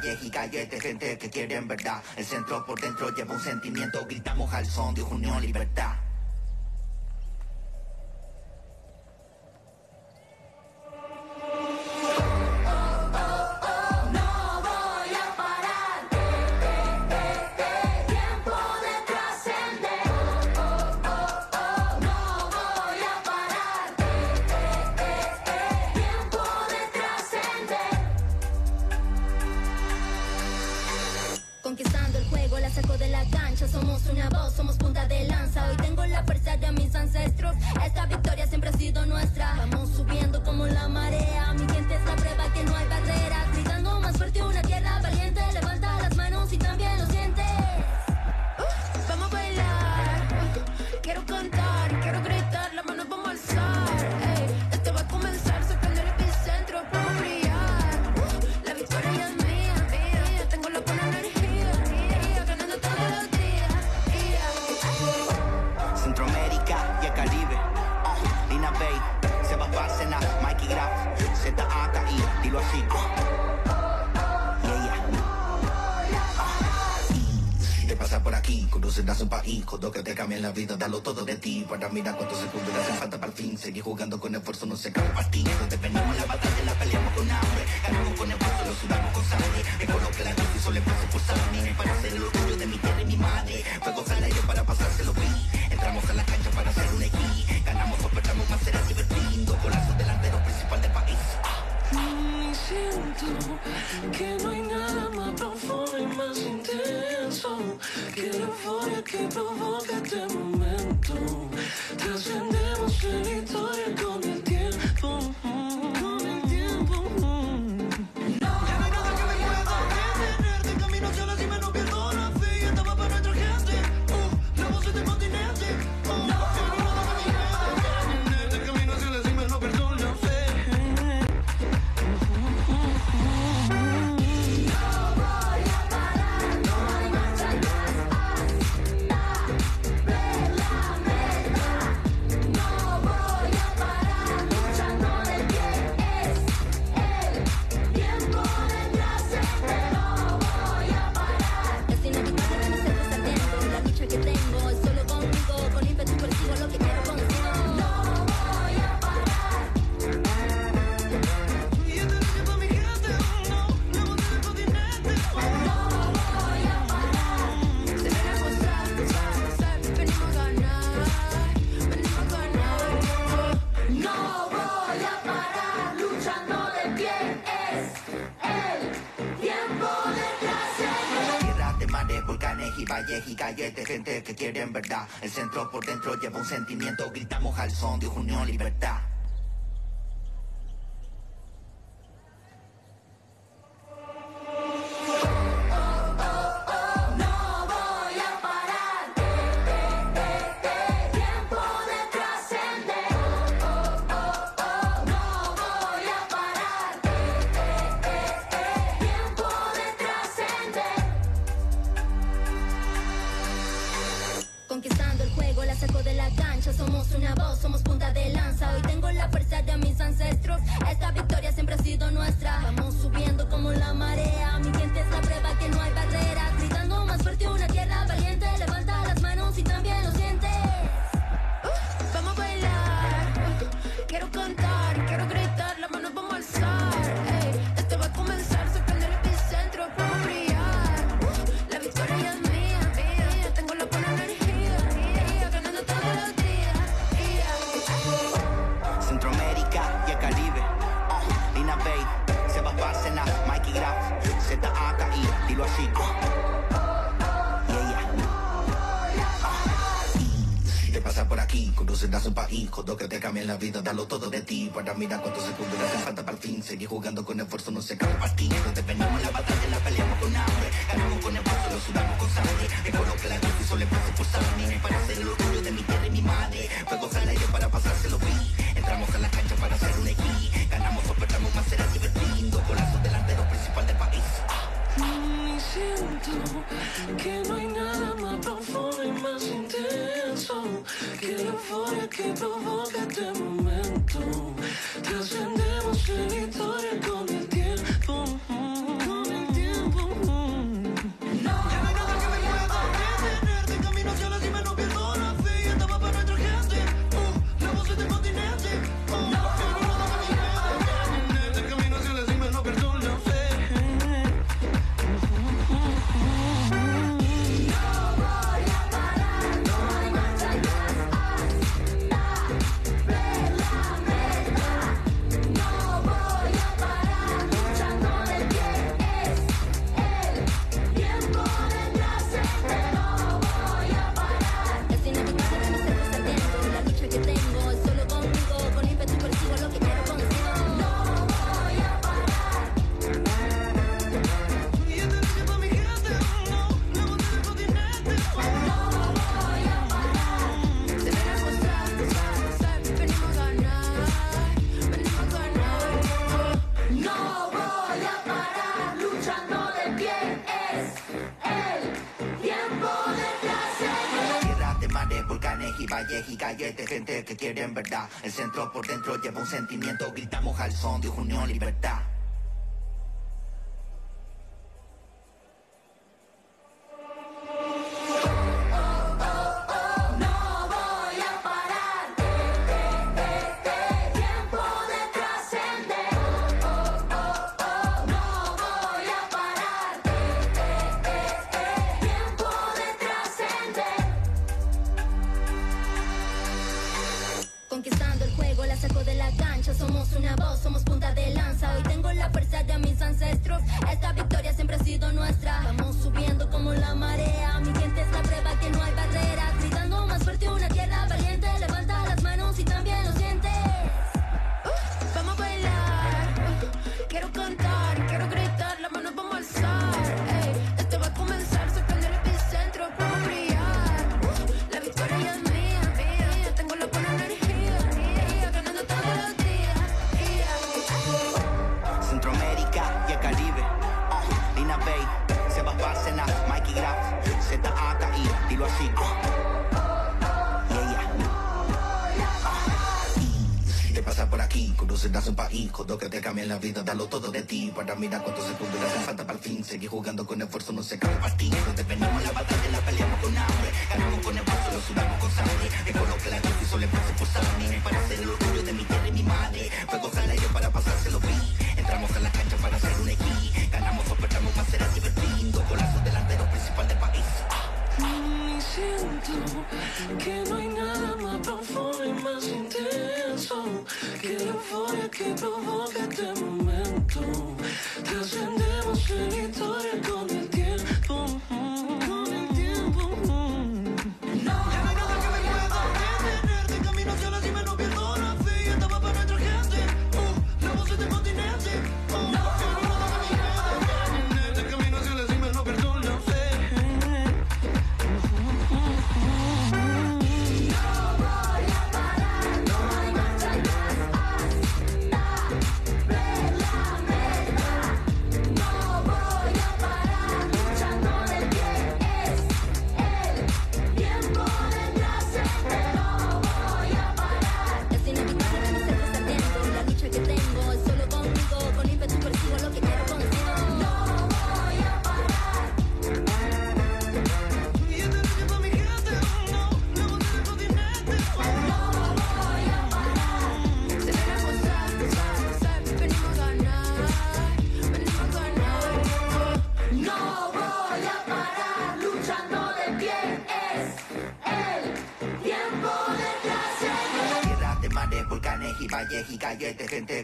calles y calles de gente que quiere en verdad. El centro por dentro lleva un sentimiento, gritamos al son de unión, libertad. son des rougnons, les Seguí jugando con esfuerzo, no se acaba. Pastillas que quiere en verdad. El centro por dentro lleva un sentimiento, gritamos al son de unión, libertad. Mira cuántos segundos le hacen falta para el fin. Seguir jugando con esfuerzo no se acaba el.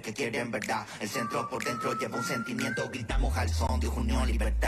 que quieren verdad. El centro por dentro lleva un sentimiento, gritamos al son de unión, libertad.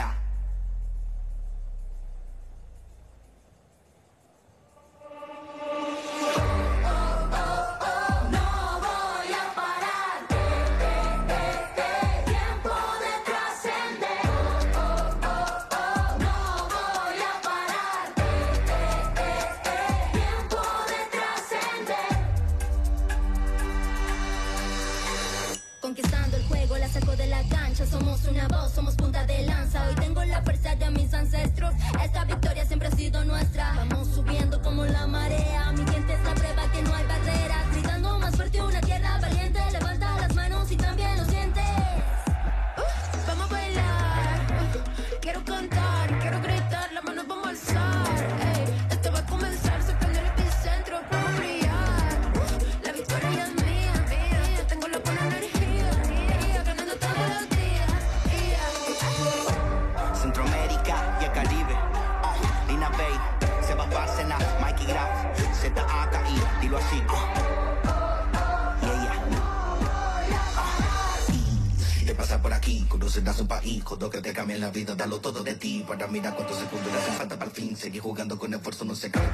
para mirar cuántos segundos le hace falta para el fin. Seguir jugando con esfuerzo no se acaba.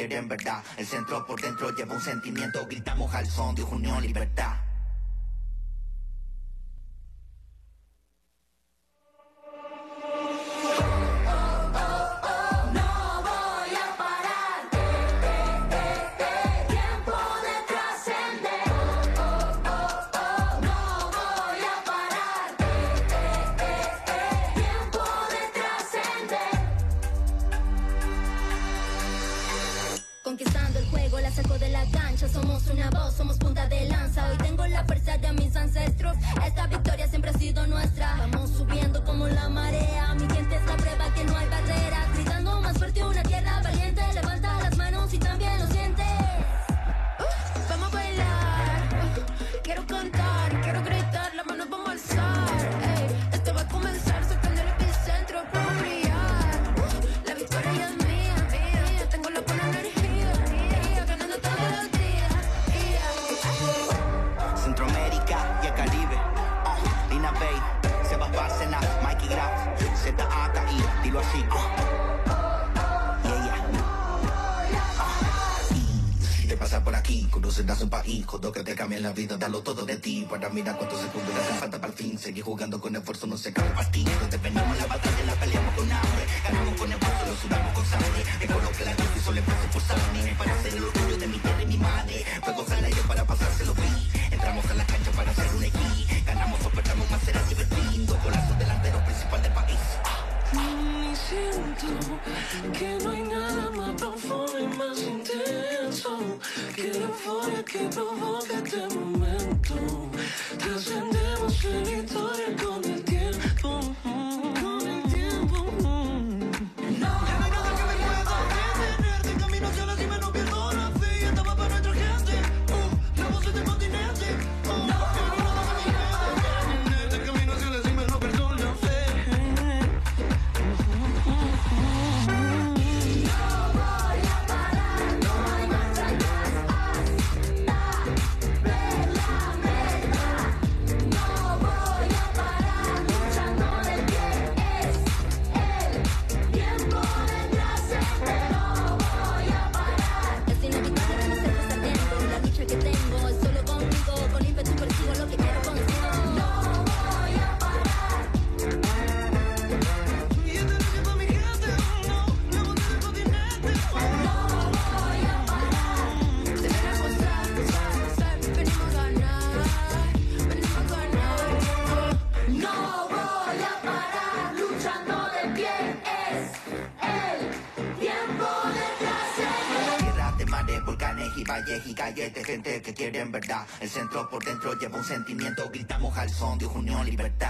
quieren verdad. El centro por dentro lleva un sentimiento, gritamos al son de unión, libertad. centro, por dentro lleva un sentimiento, gritamos al son de unión, libertad.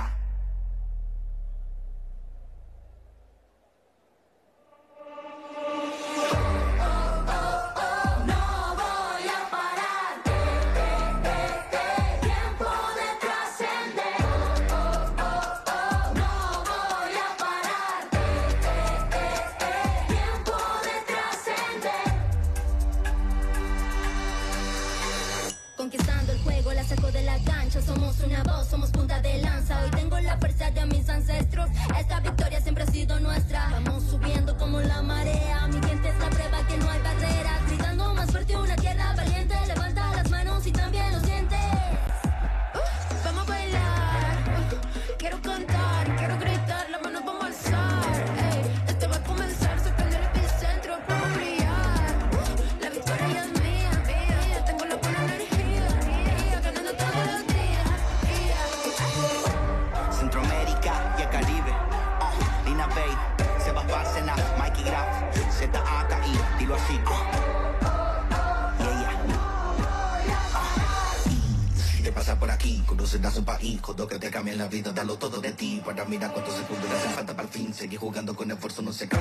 Seguí jugando con esfuerzo, no se acaba.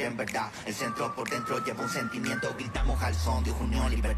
En verdad. El centro por dentro lleva un sentimiento, gritamos al son de unión, libertad.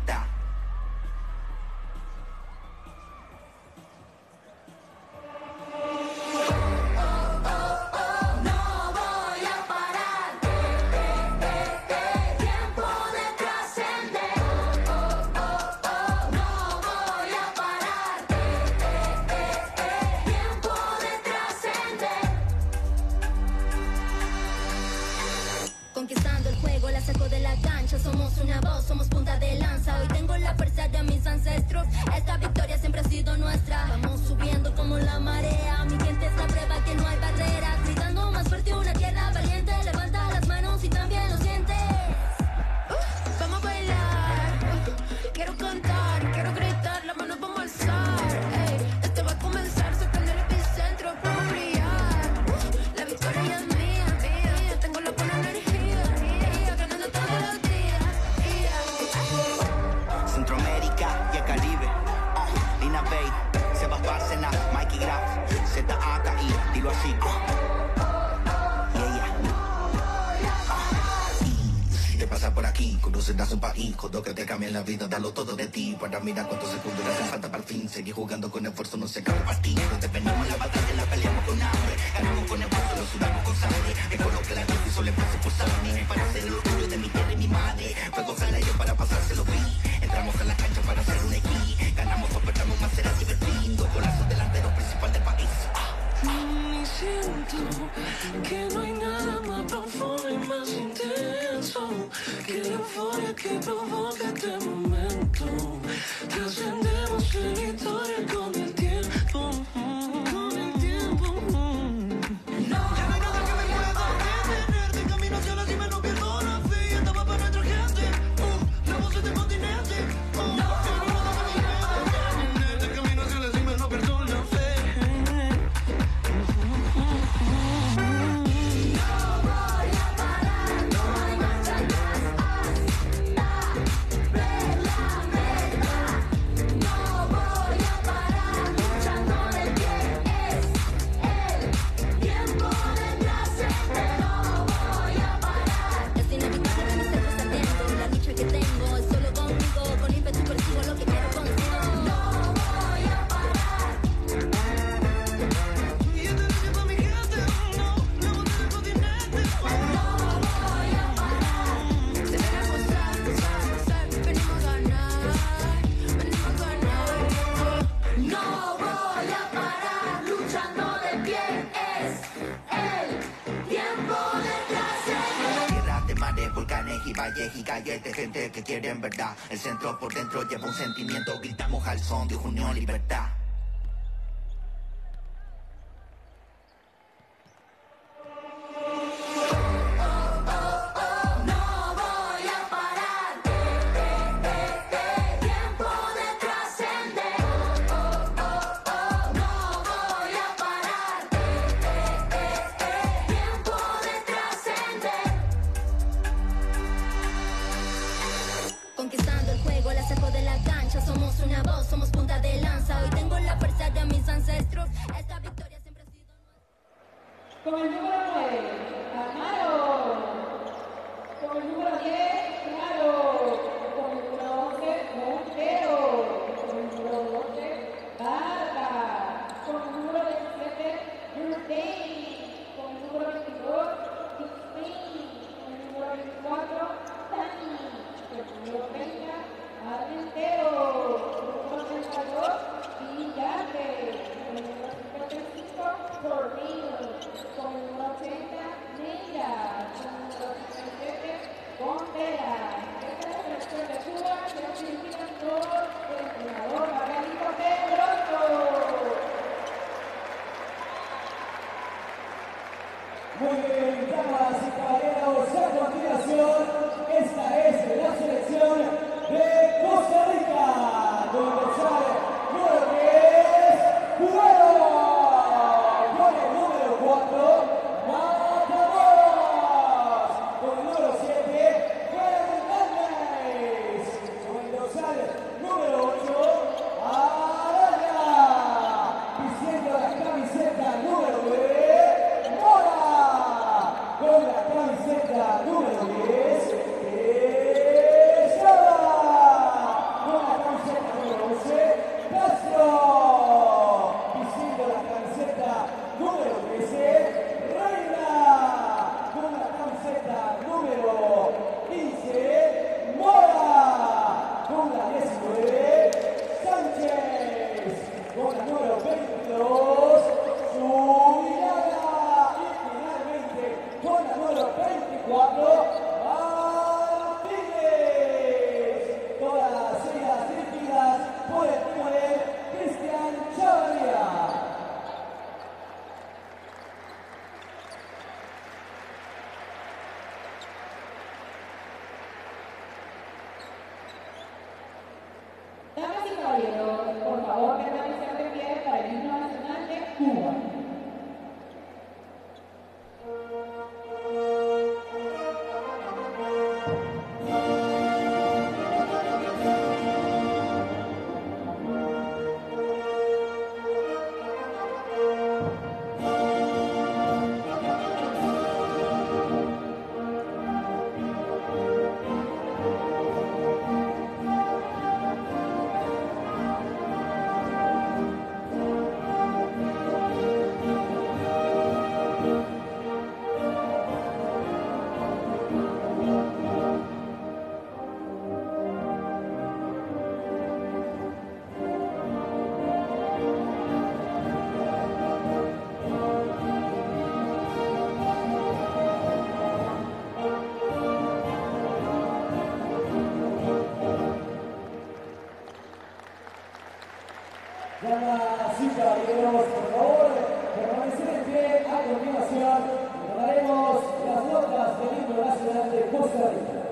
conseguir quieren verdad. El centro por dentro lleva un sentimiento, gritamos al son de unión, libertad. Así que caballeros, por favor, permanecer en pie. A continuación, daremos las notas del himno nacional de Costa Rica.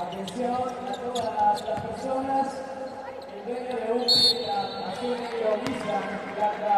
Atención a todas las personas. El dueño de negro Visa, placas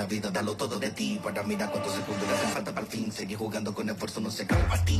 la vida, dalo todo de ti. Para mirar cuántos segundos le hace falta para el fin. Seguir jugando con esfuerzo, no se acaba para ti.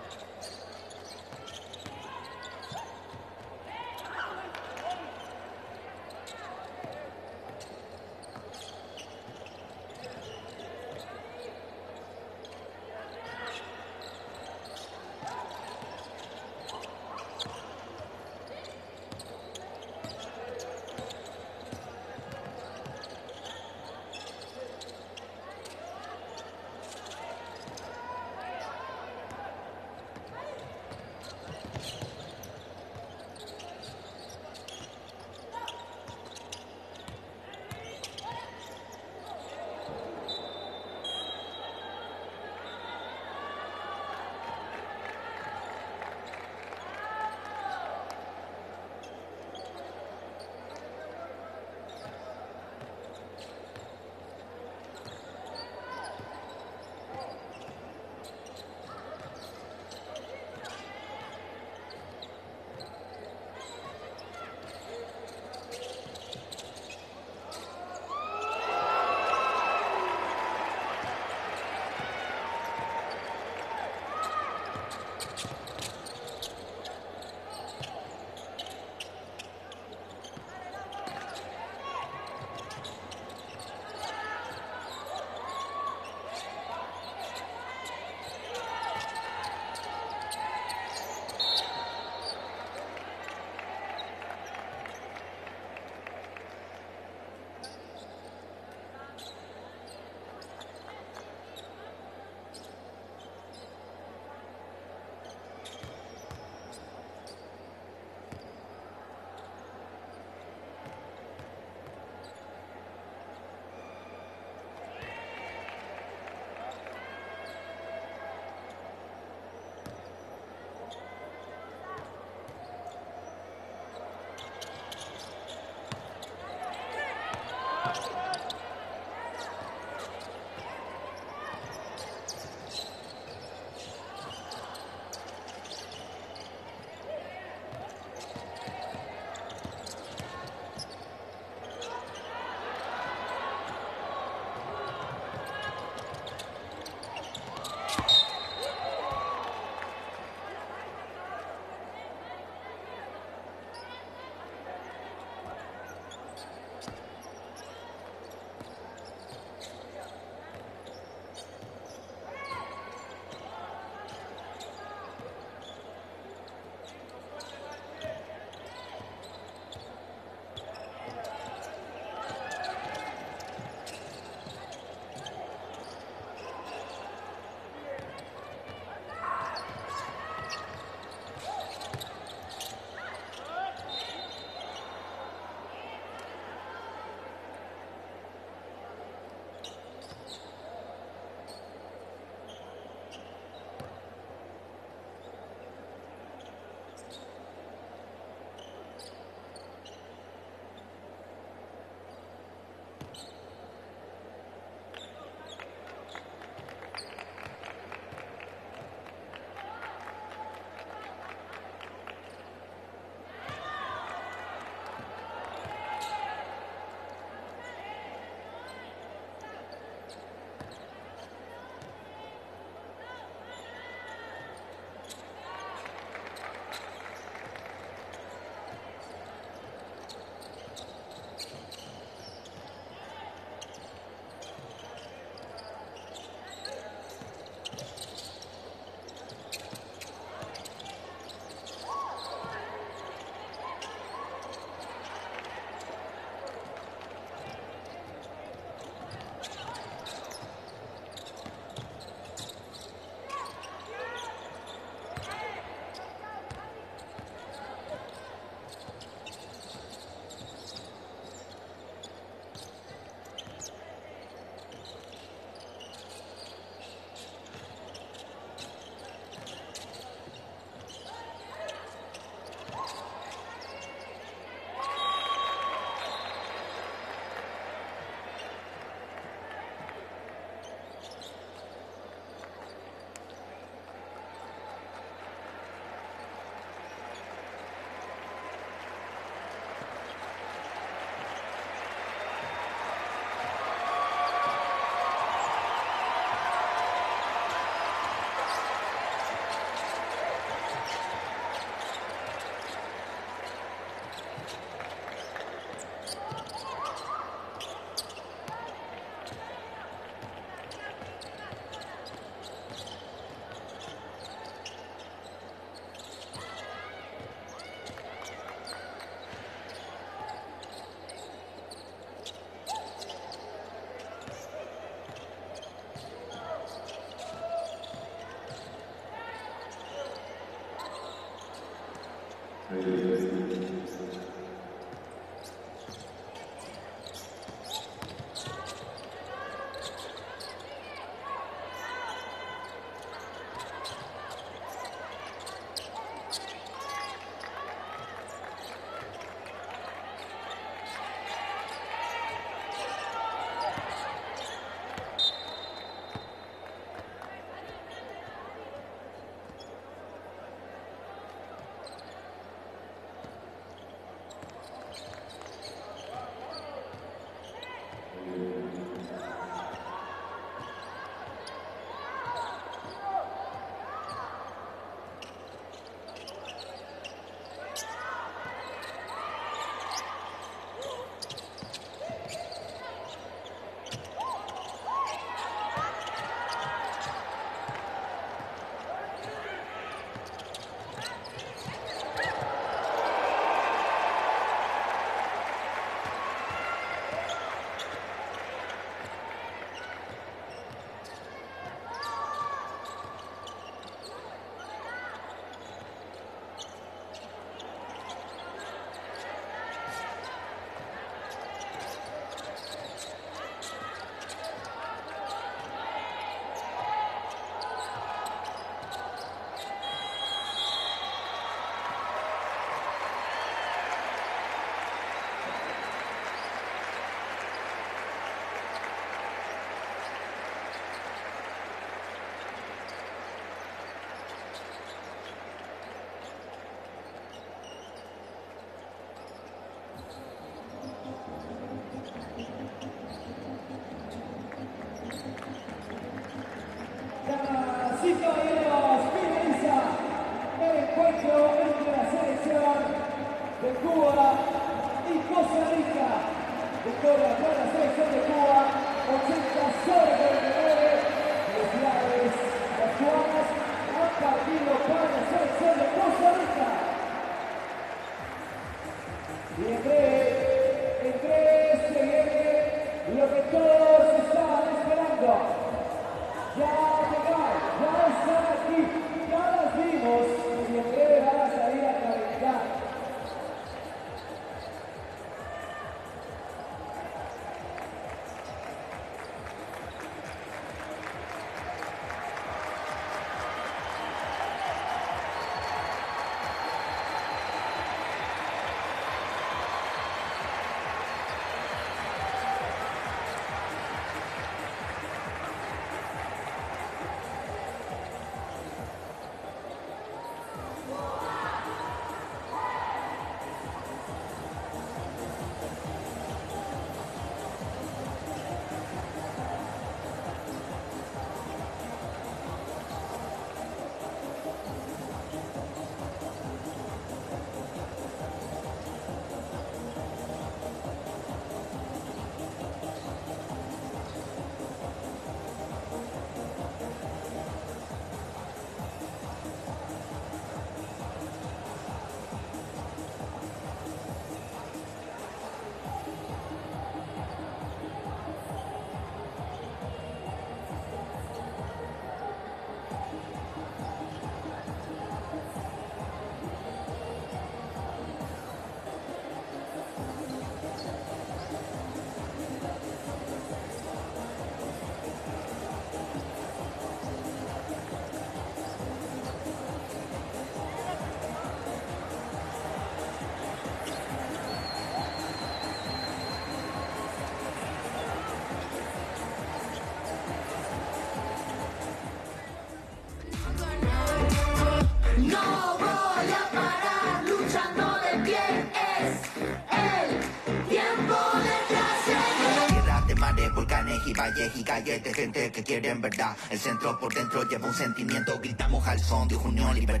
quieren verdad. El centro por dentro lleva un sentimiento, gritamos al son de unión, libertad.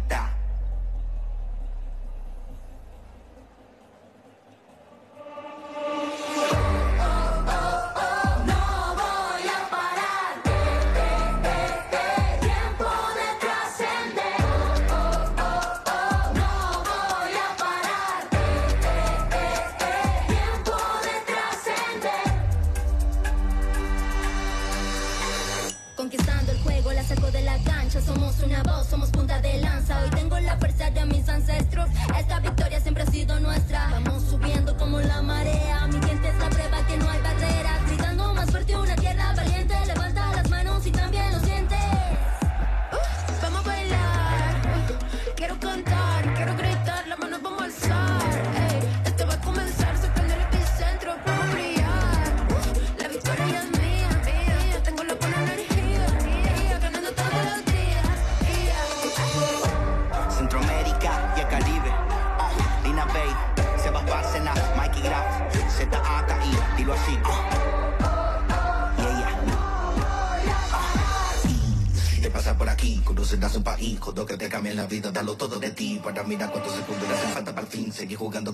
El fin. Seguir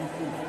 Número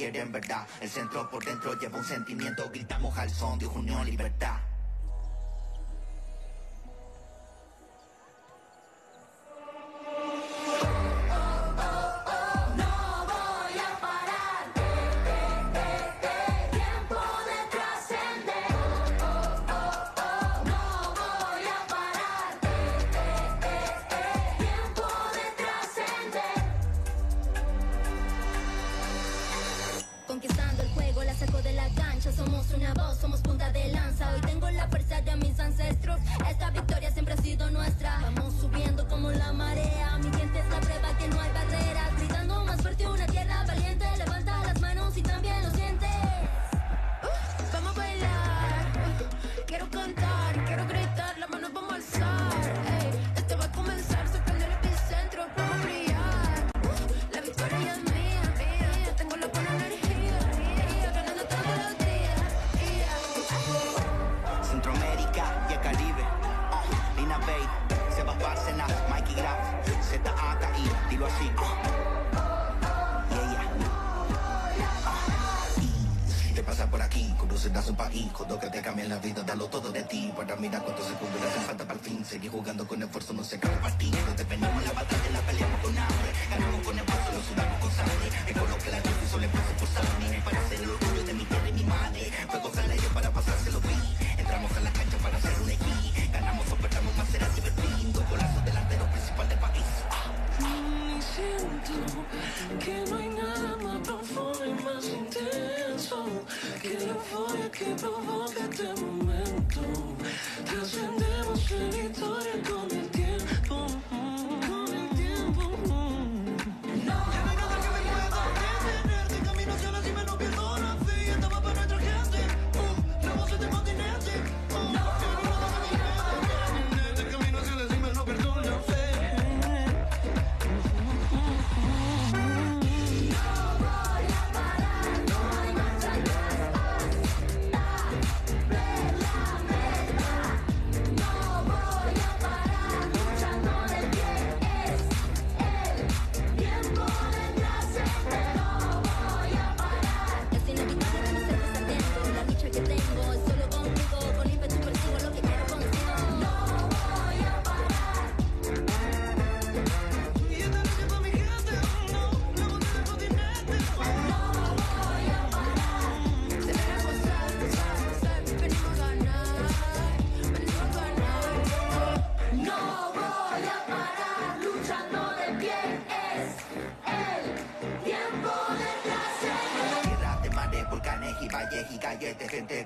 quieren verdad. El centro por dentro lleva un sentimiento, gritamos al son de unión, libertad. Seguí jugando con esfuerzo, no sé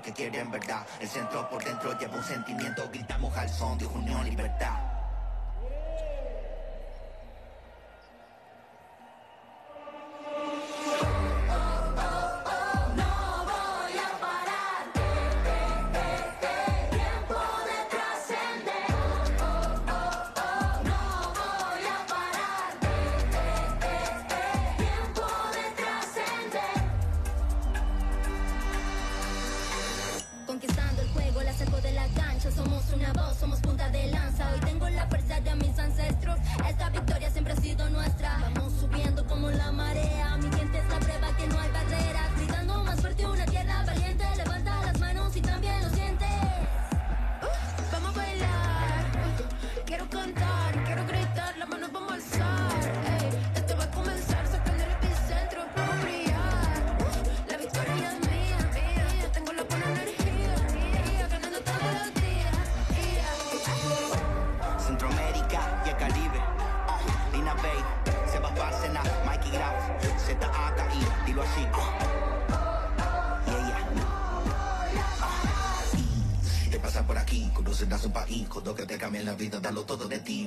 que quieren verdad. El centro por dentro lleva un sentimiento, gritamos al son de unión, libertad.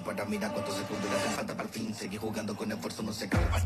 para mirar cuántos segundos le hace falta para el fin. Seguir jugando con esfuerzo no se acaba.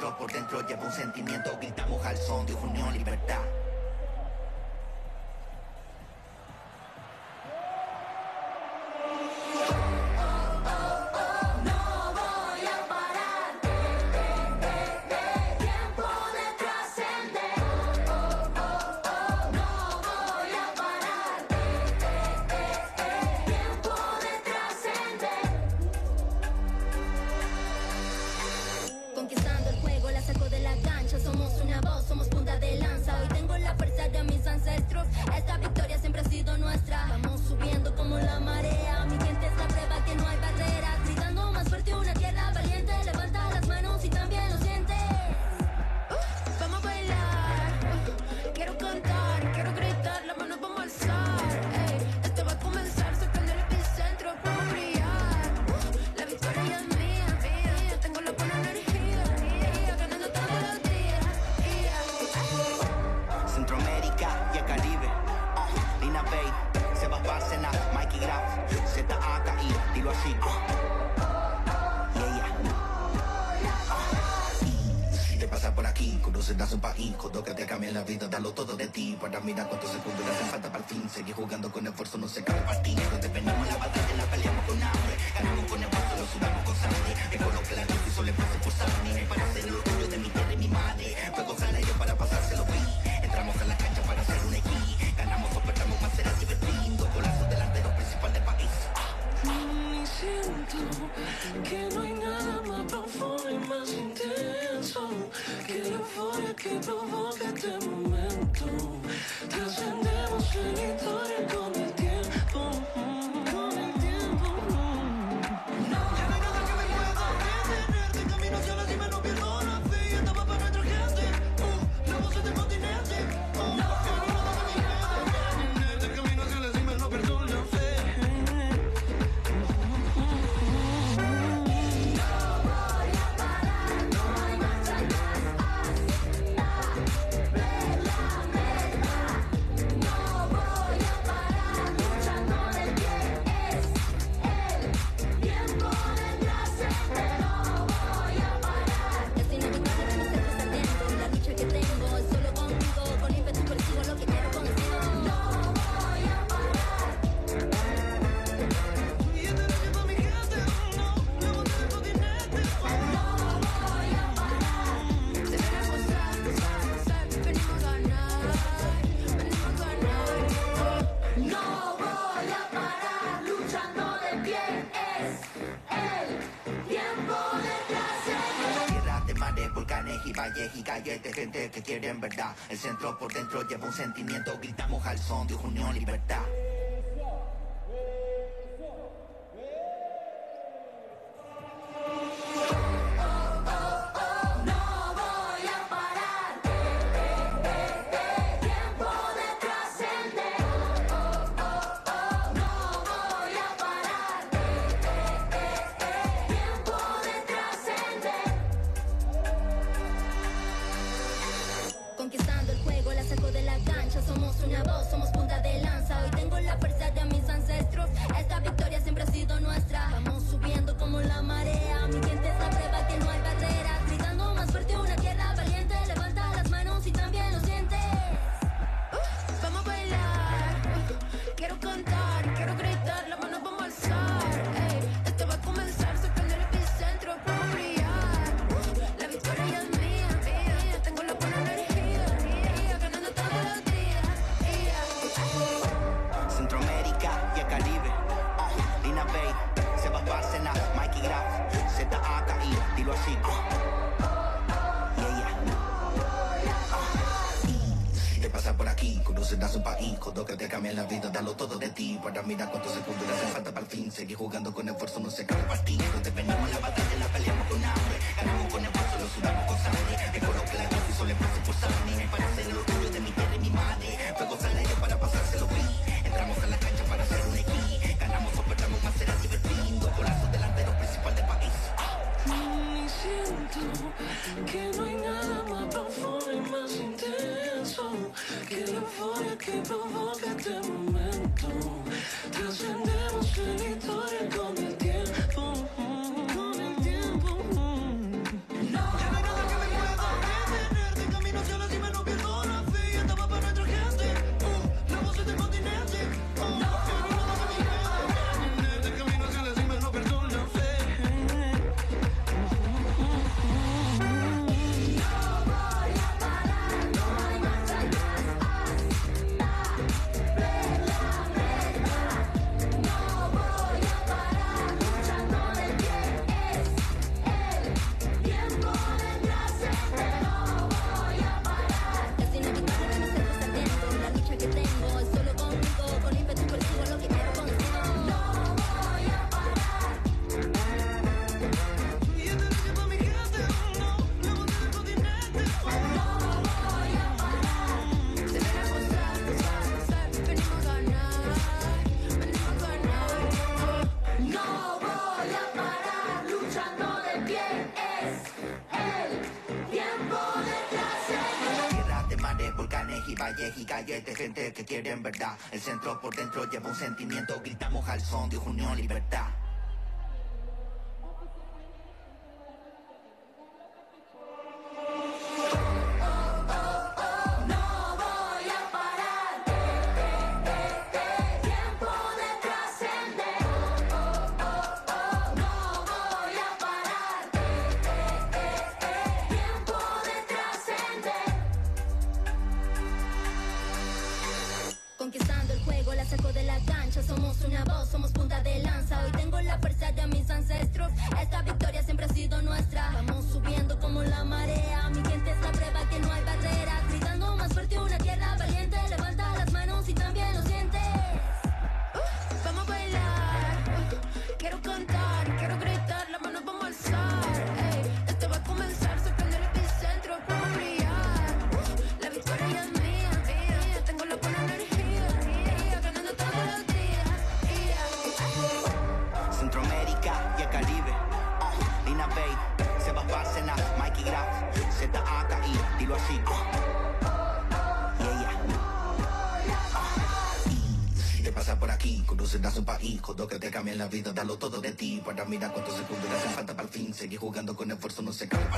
dentro, por dentro llevo un sentimiento. Seguir jugando con esfuerzo no se acaba. gente que quiere en verdad. El centro por dentro lleva un sentimiento, gritamos al son de unión, libertad. 隕石砲艦どこ quieren verdad. El centro por dentro lleva un sentimiento, gritamos al son de unión, libertad. la vida, dalo todo de ti. Para mirar cuántos segundos le hace falta para el fin. Seguir jugando con esfuerzo no se acaba.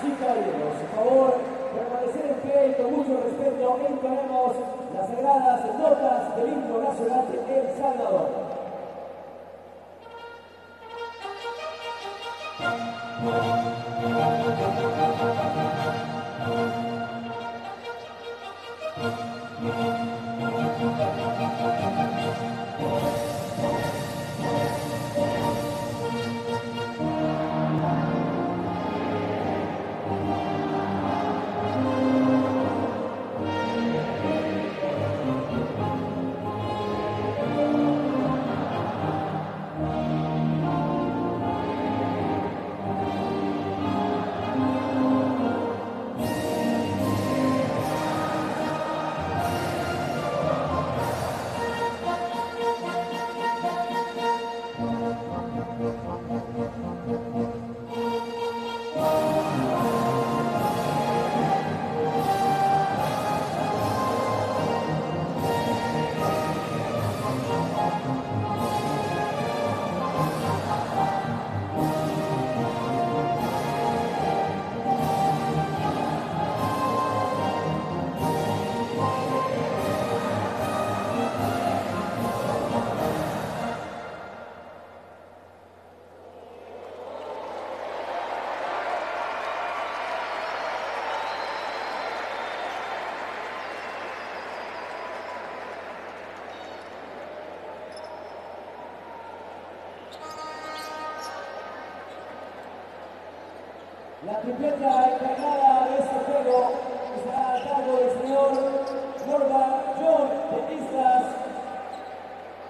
ficarei. La tripleta encargada de este juego estará a cargo del señor Jordan John de Islas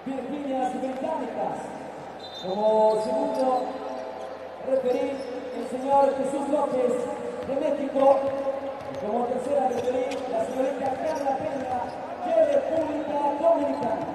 Virginias Británicas. Como segundo referí el señor Jesús López de México. Y Como tercera referí la señorita Carla Peña, de República Dominicana.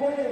Puede,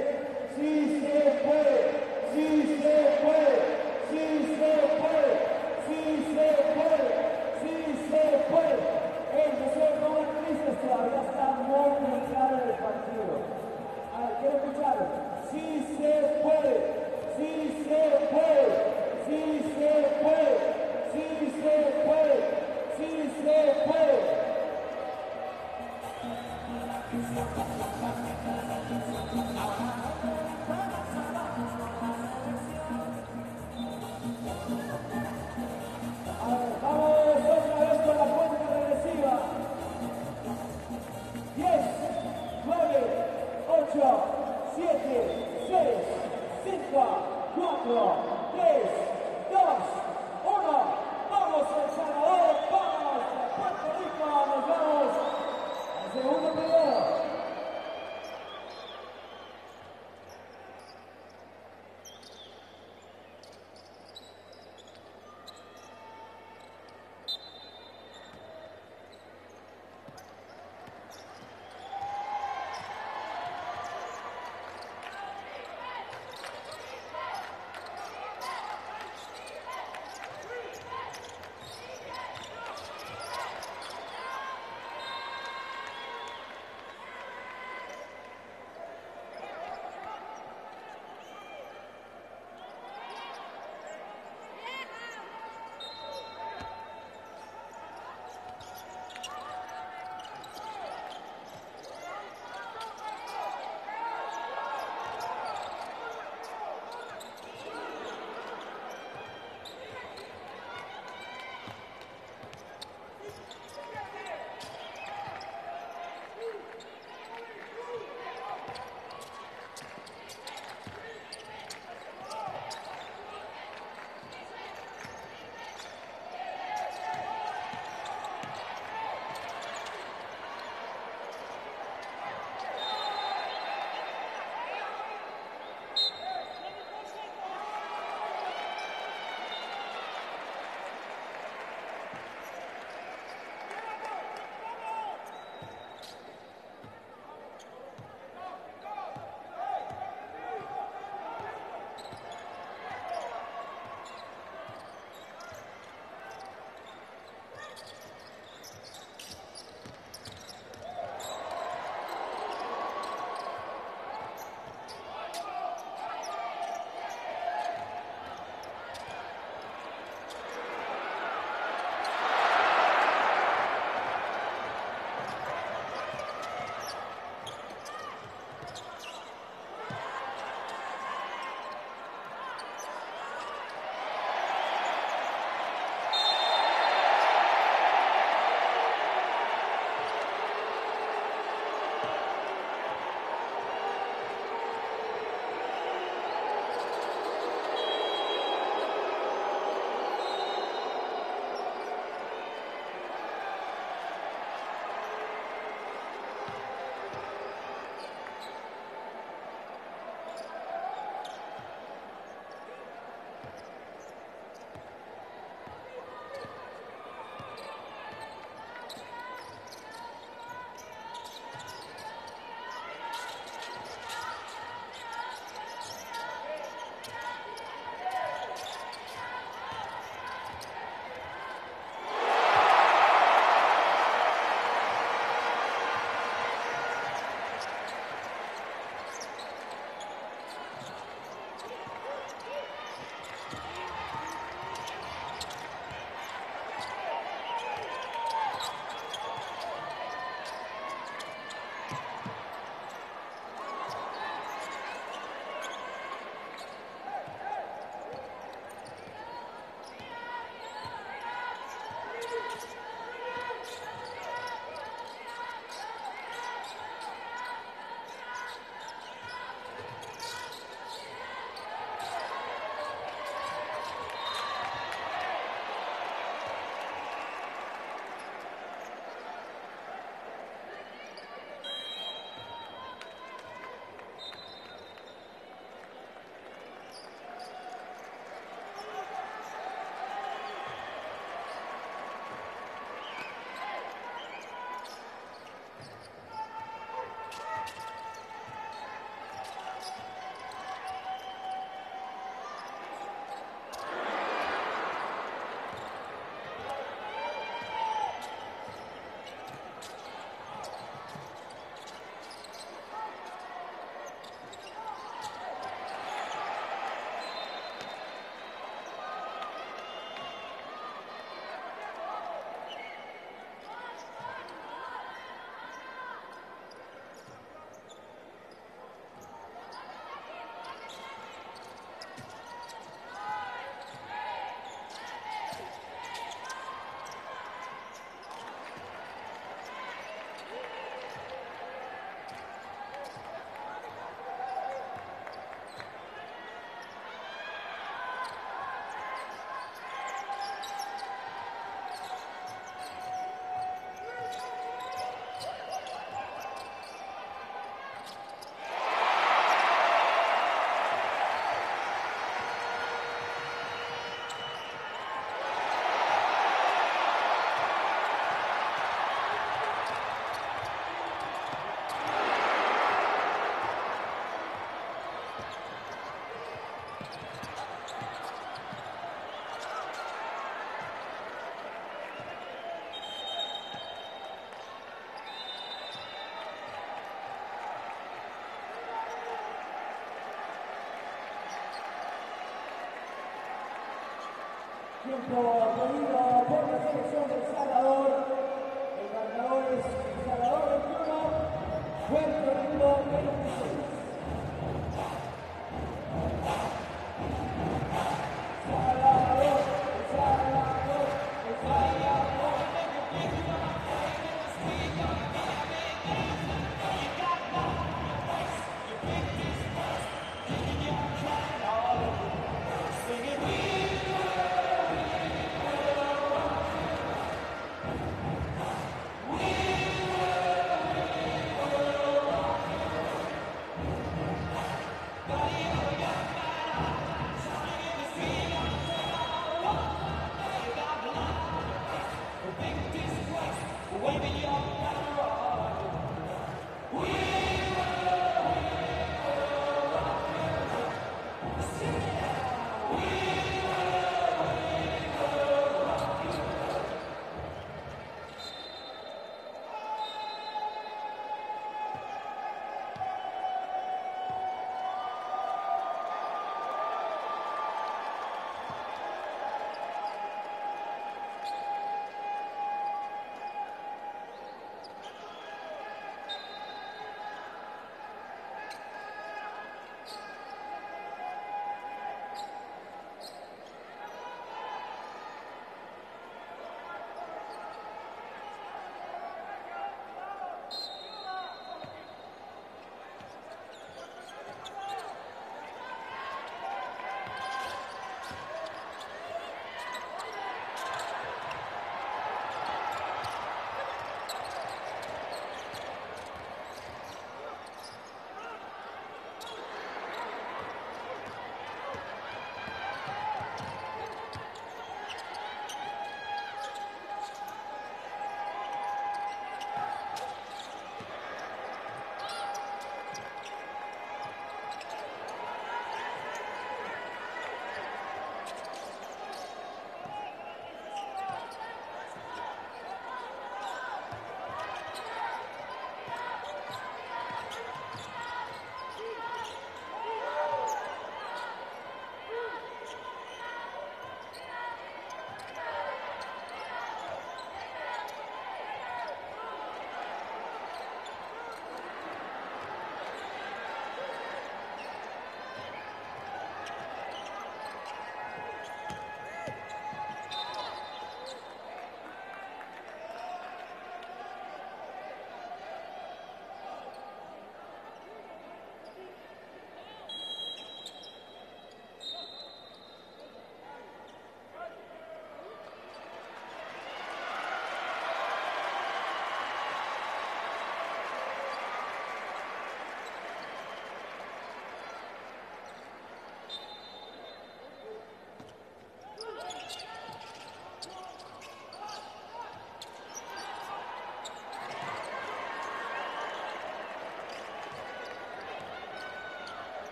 tiempo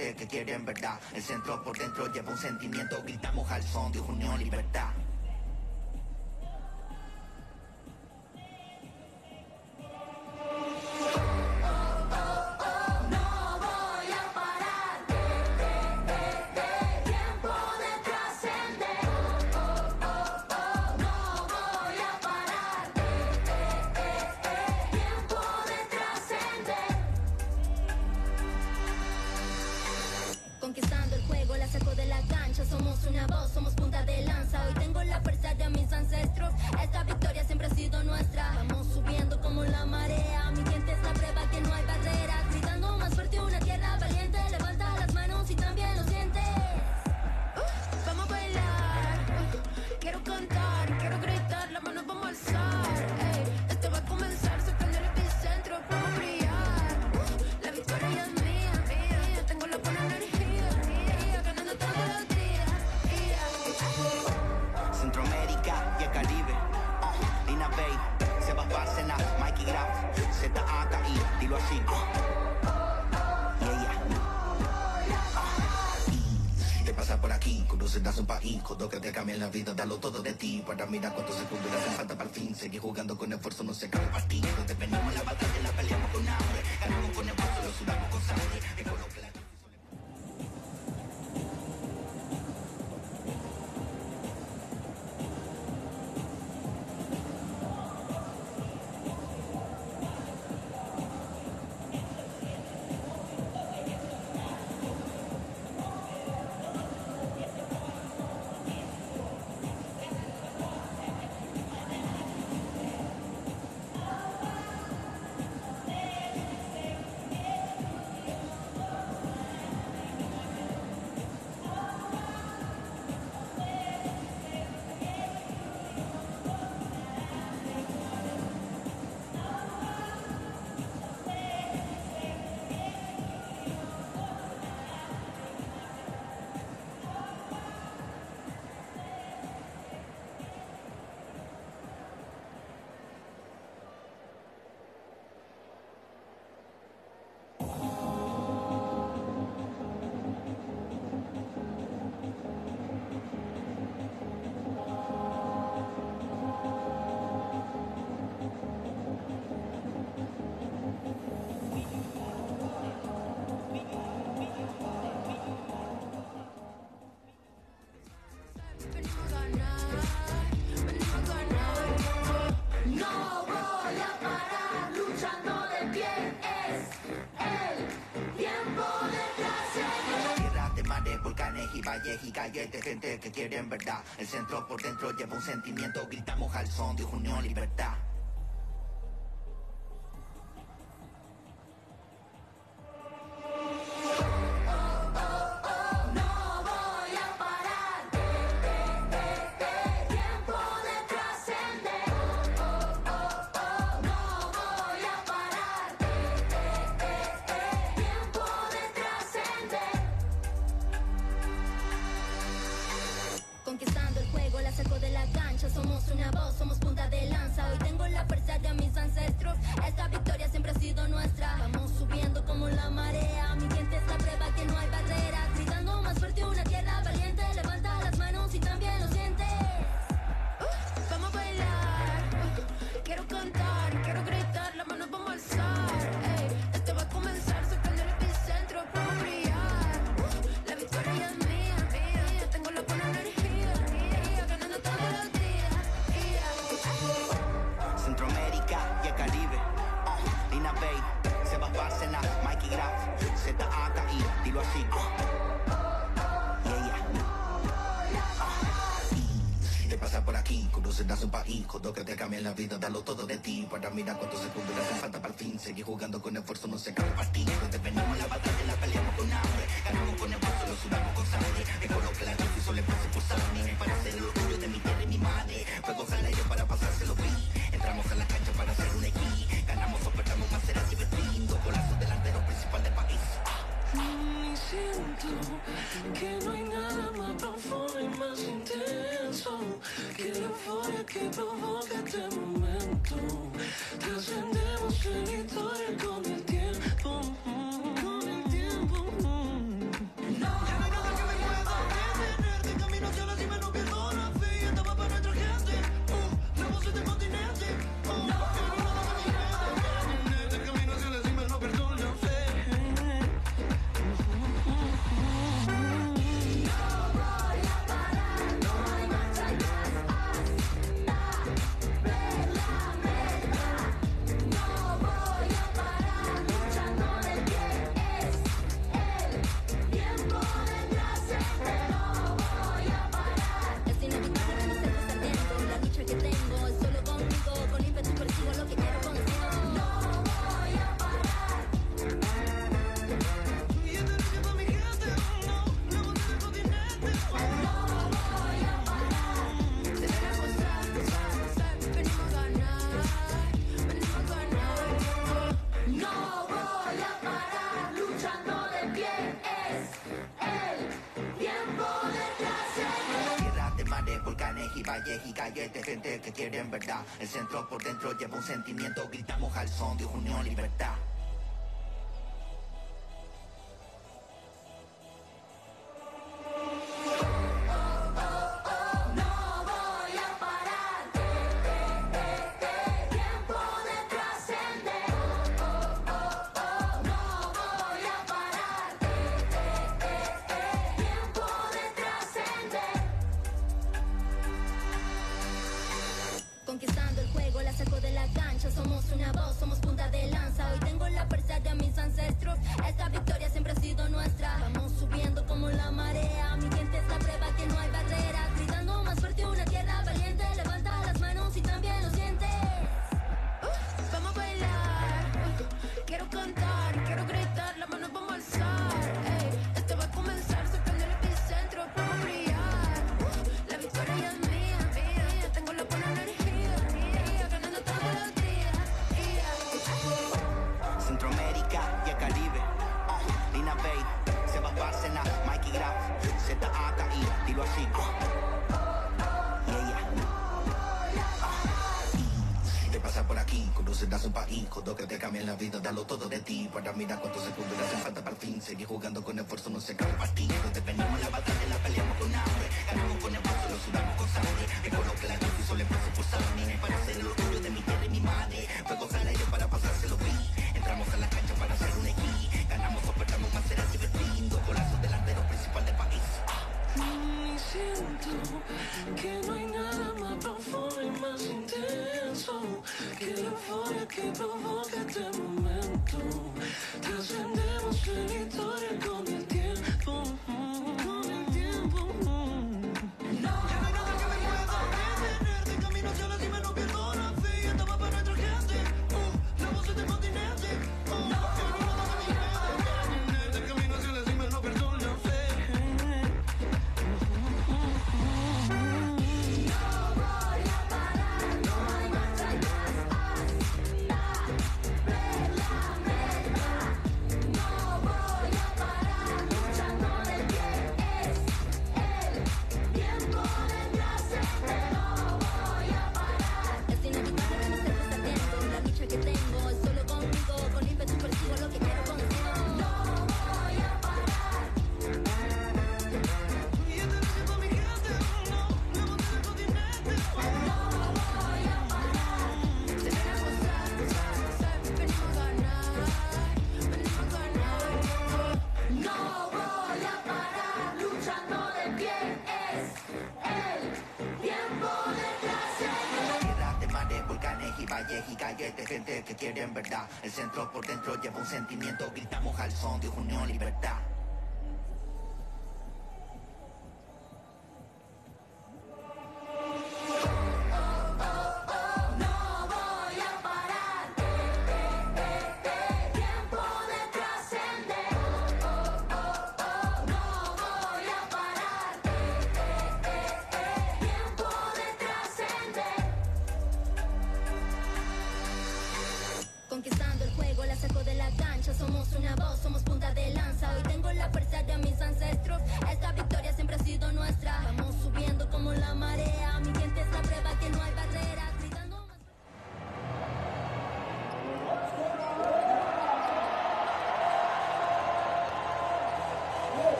que quiere en verdad. El centro por dentro lleva un sentimiento, gritamos al son de unión, libertad. vida, dalo todo de ti. Para mirar cuántos segundos hace falta para el fin. Seguir jugando con esfuerzo, no se acaba. que quiere en verdad. El centro por dentro lleva un sentimiento, gritamos al son de unión, libertad. la vida, dalo todo de ti. Para mirar cuántos segundos le hace falta para el fin. Seguir jugando con esfuerzo no se acaba. en verdad. El centro por dentro lleva un sentimiento, gritamos al son de unión, libertad. se da su país, jodo que te cambian la vida, dalo todo de ti. Para mirar cuántos segundos le hace falta para el fin. Seguir jugando con esfuerzo, no se acaba el partido. Defendemos la batalla, la peleamos con hambre. Ganamos con esfuerzo, lo sudamos con sangre. Me coloqué la luz y solemos esforzarme. Para ser el orgullo de mi tierra y mi madre. Fue con salario para pasárselo bien. Entramos a la cancha para hacer un equipo. Ganamos o perdamos más, será divertido. Golazo delantero principal del país. Ah. No, siento que no che provoca quel momento, trascendiamo splenditore come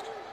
Kowski.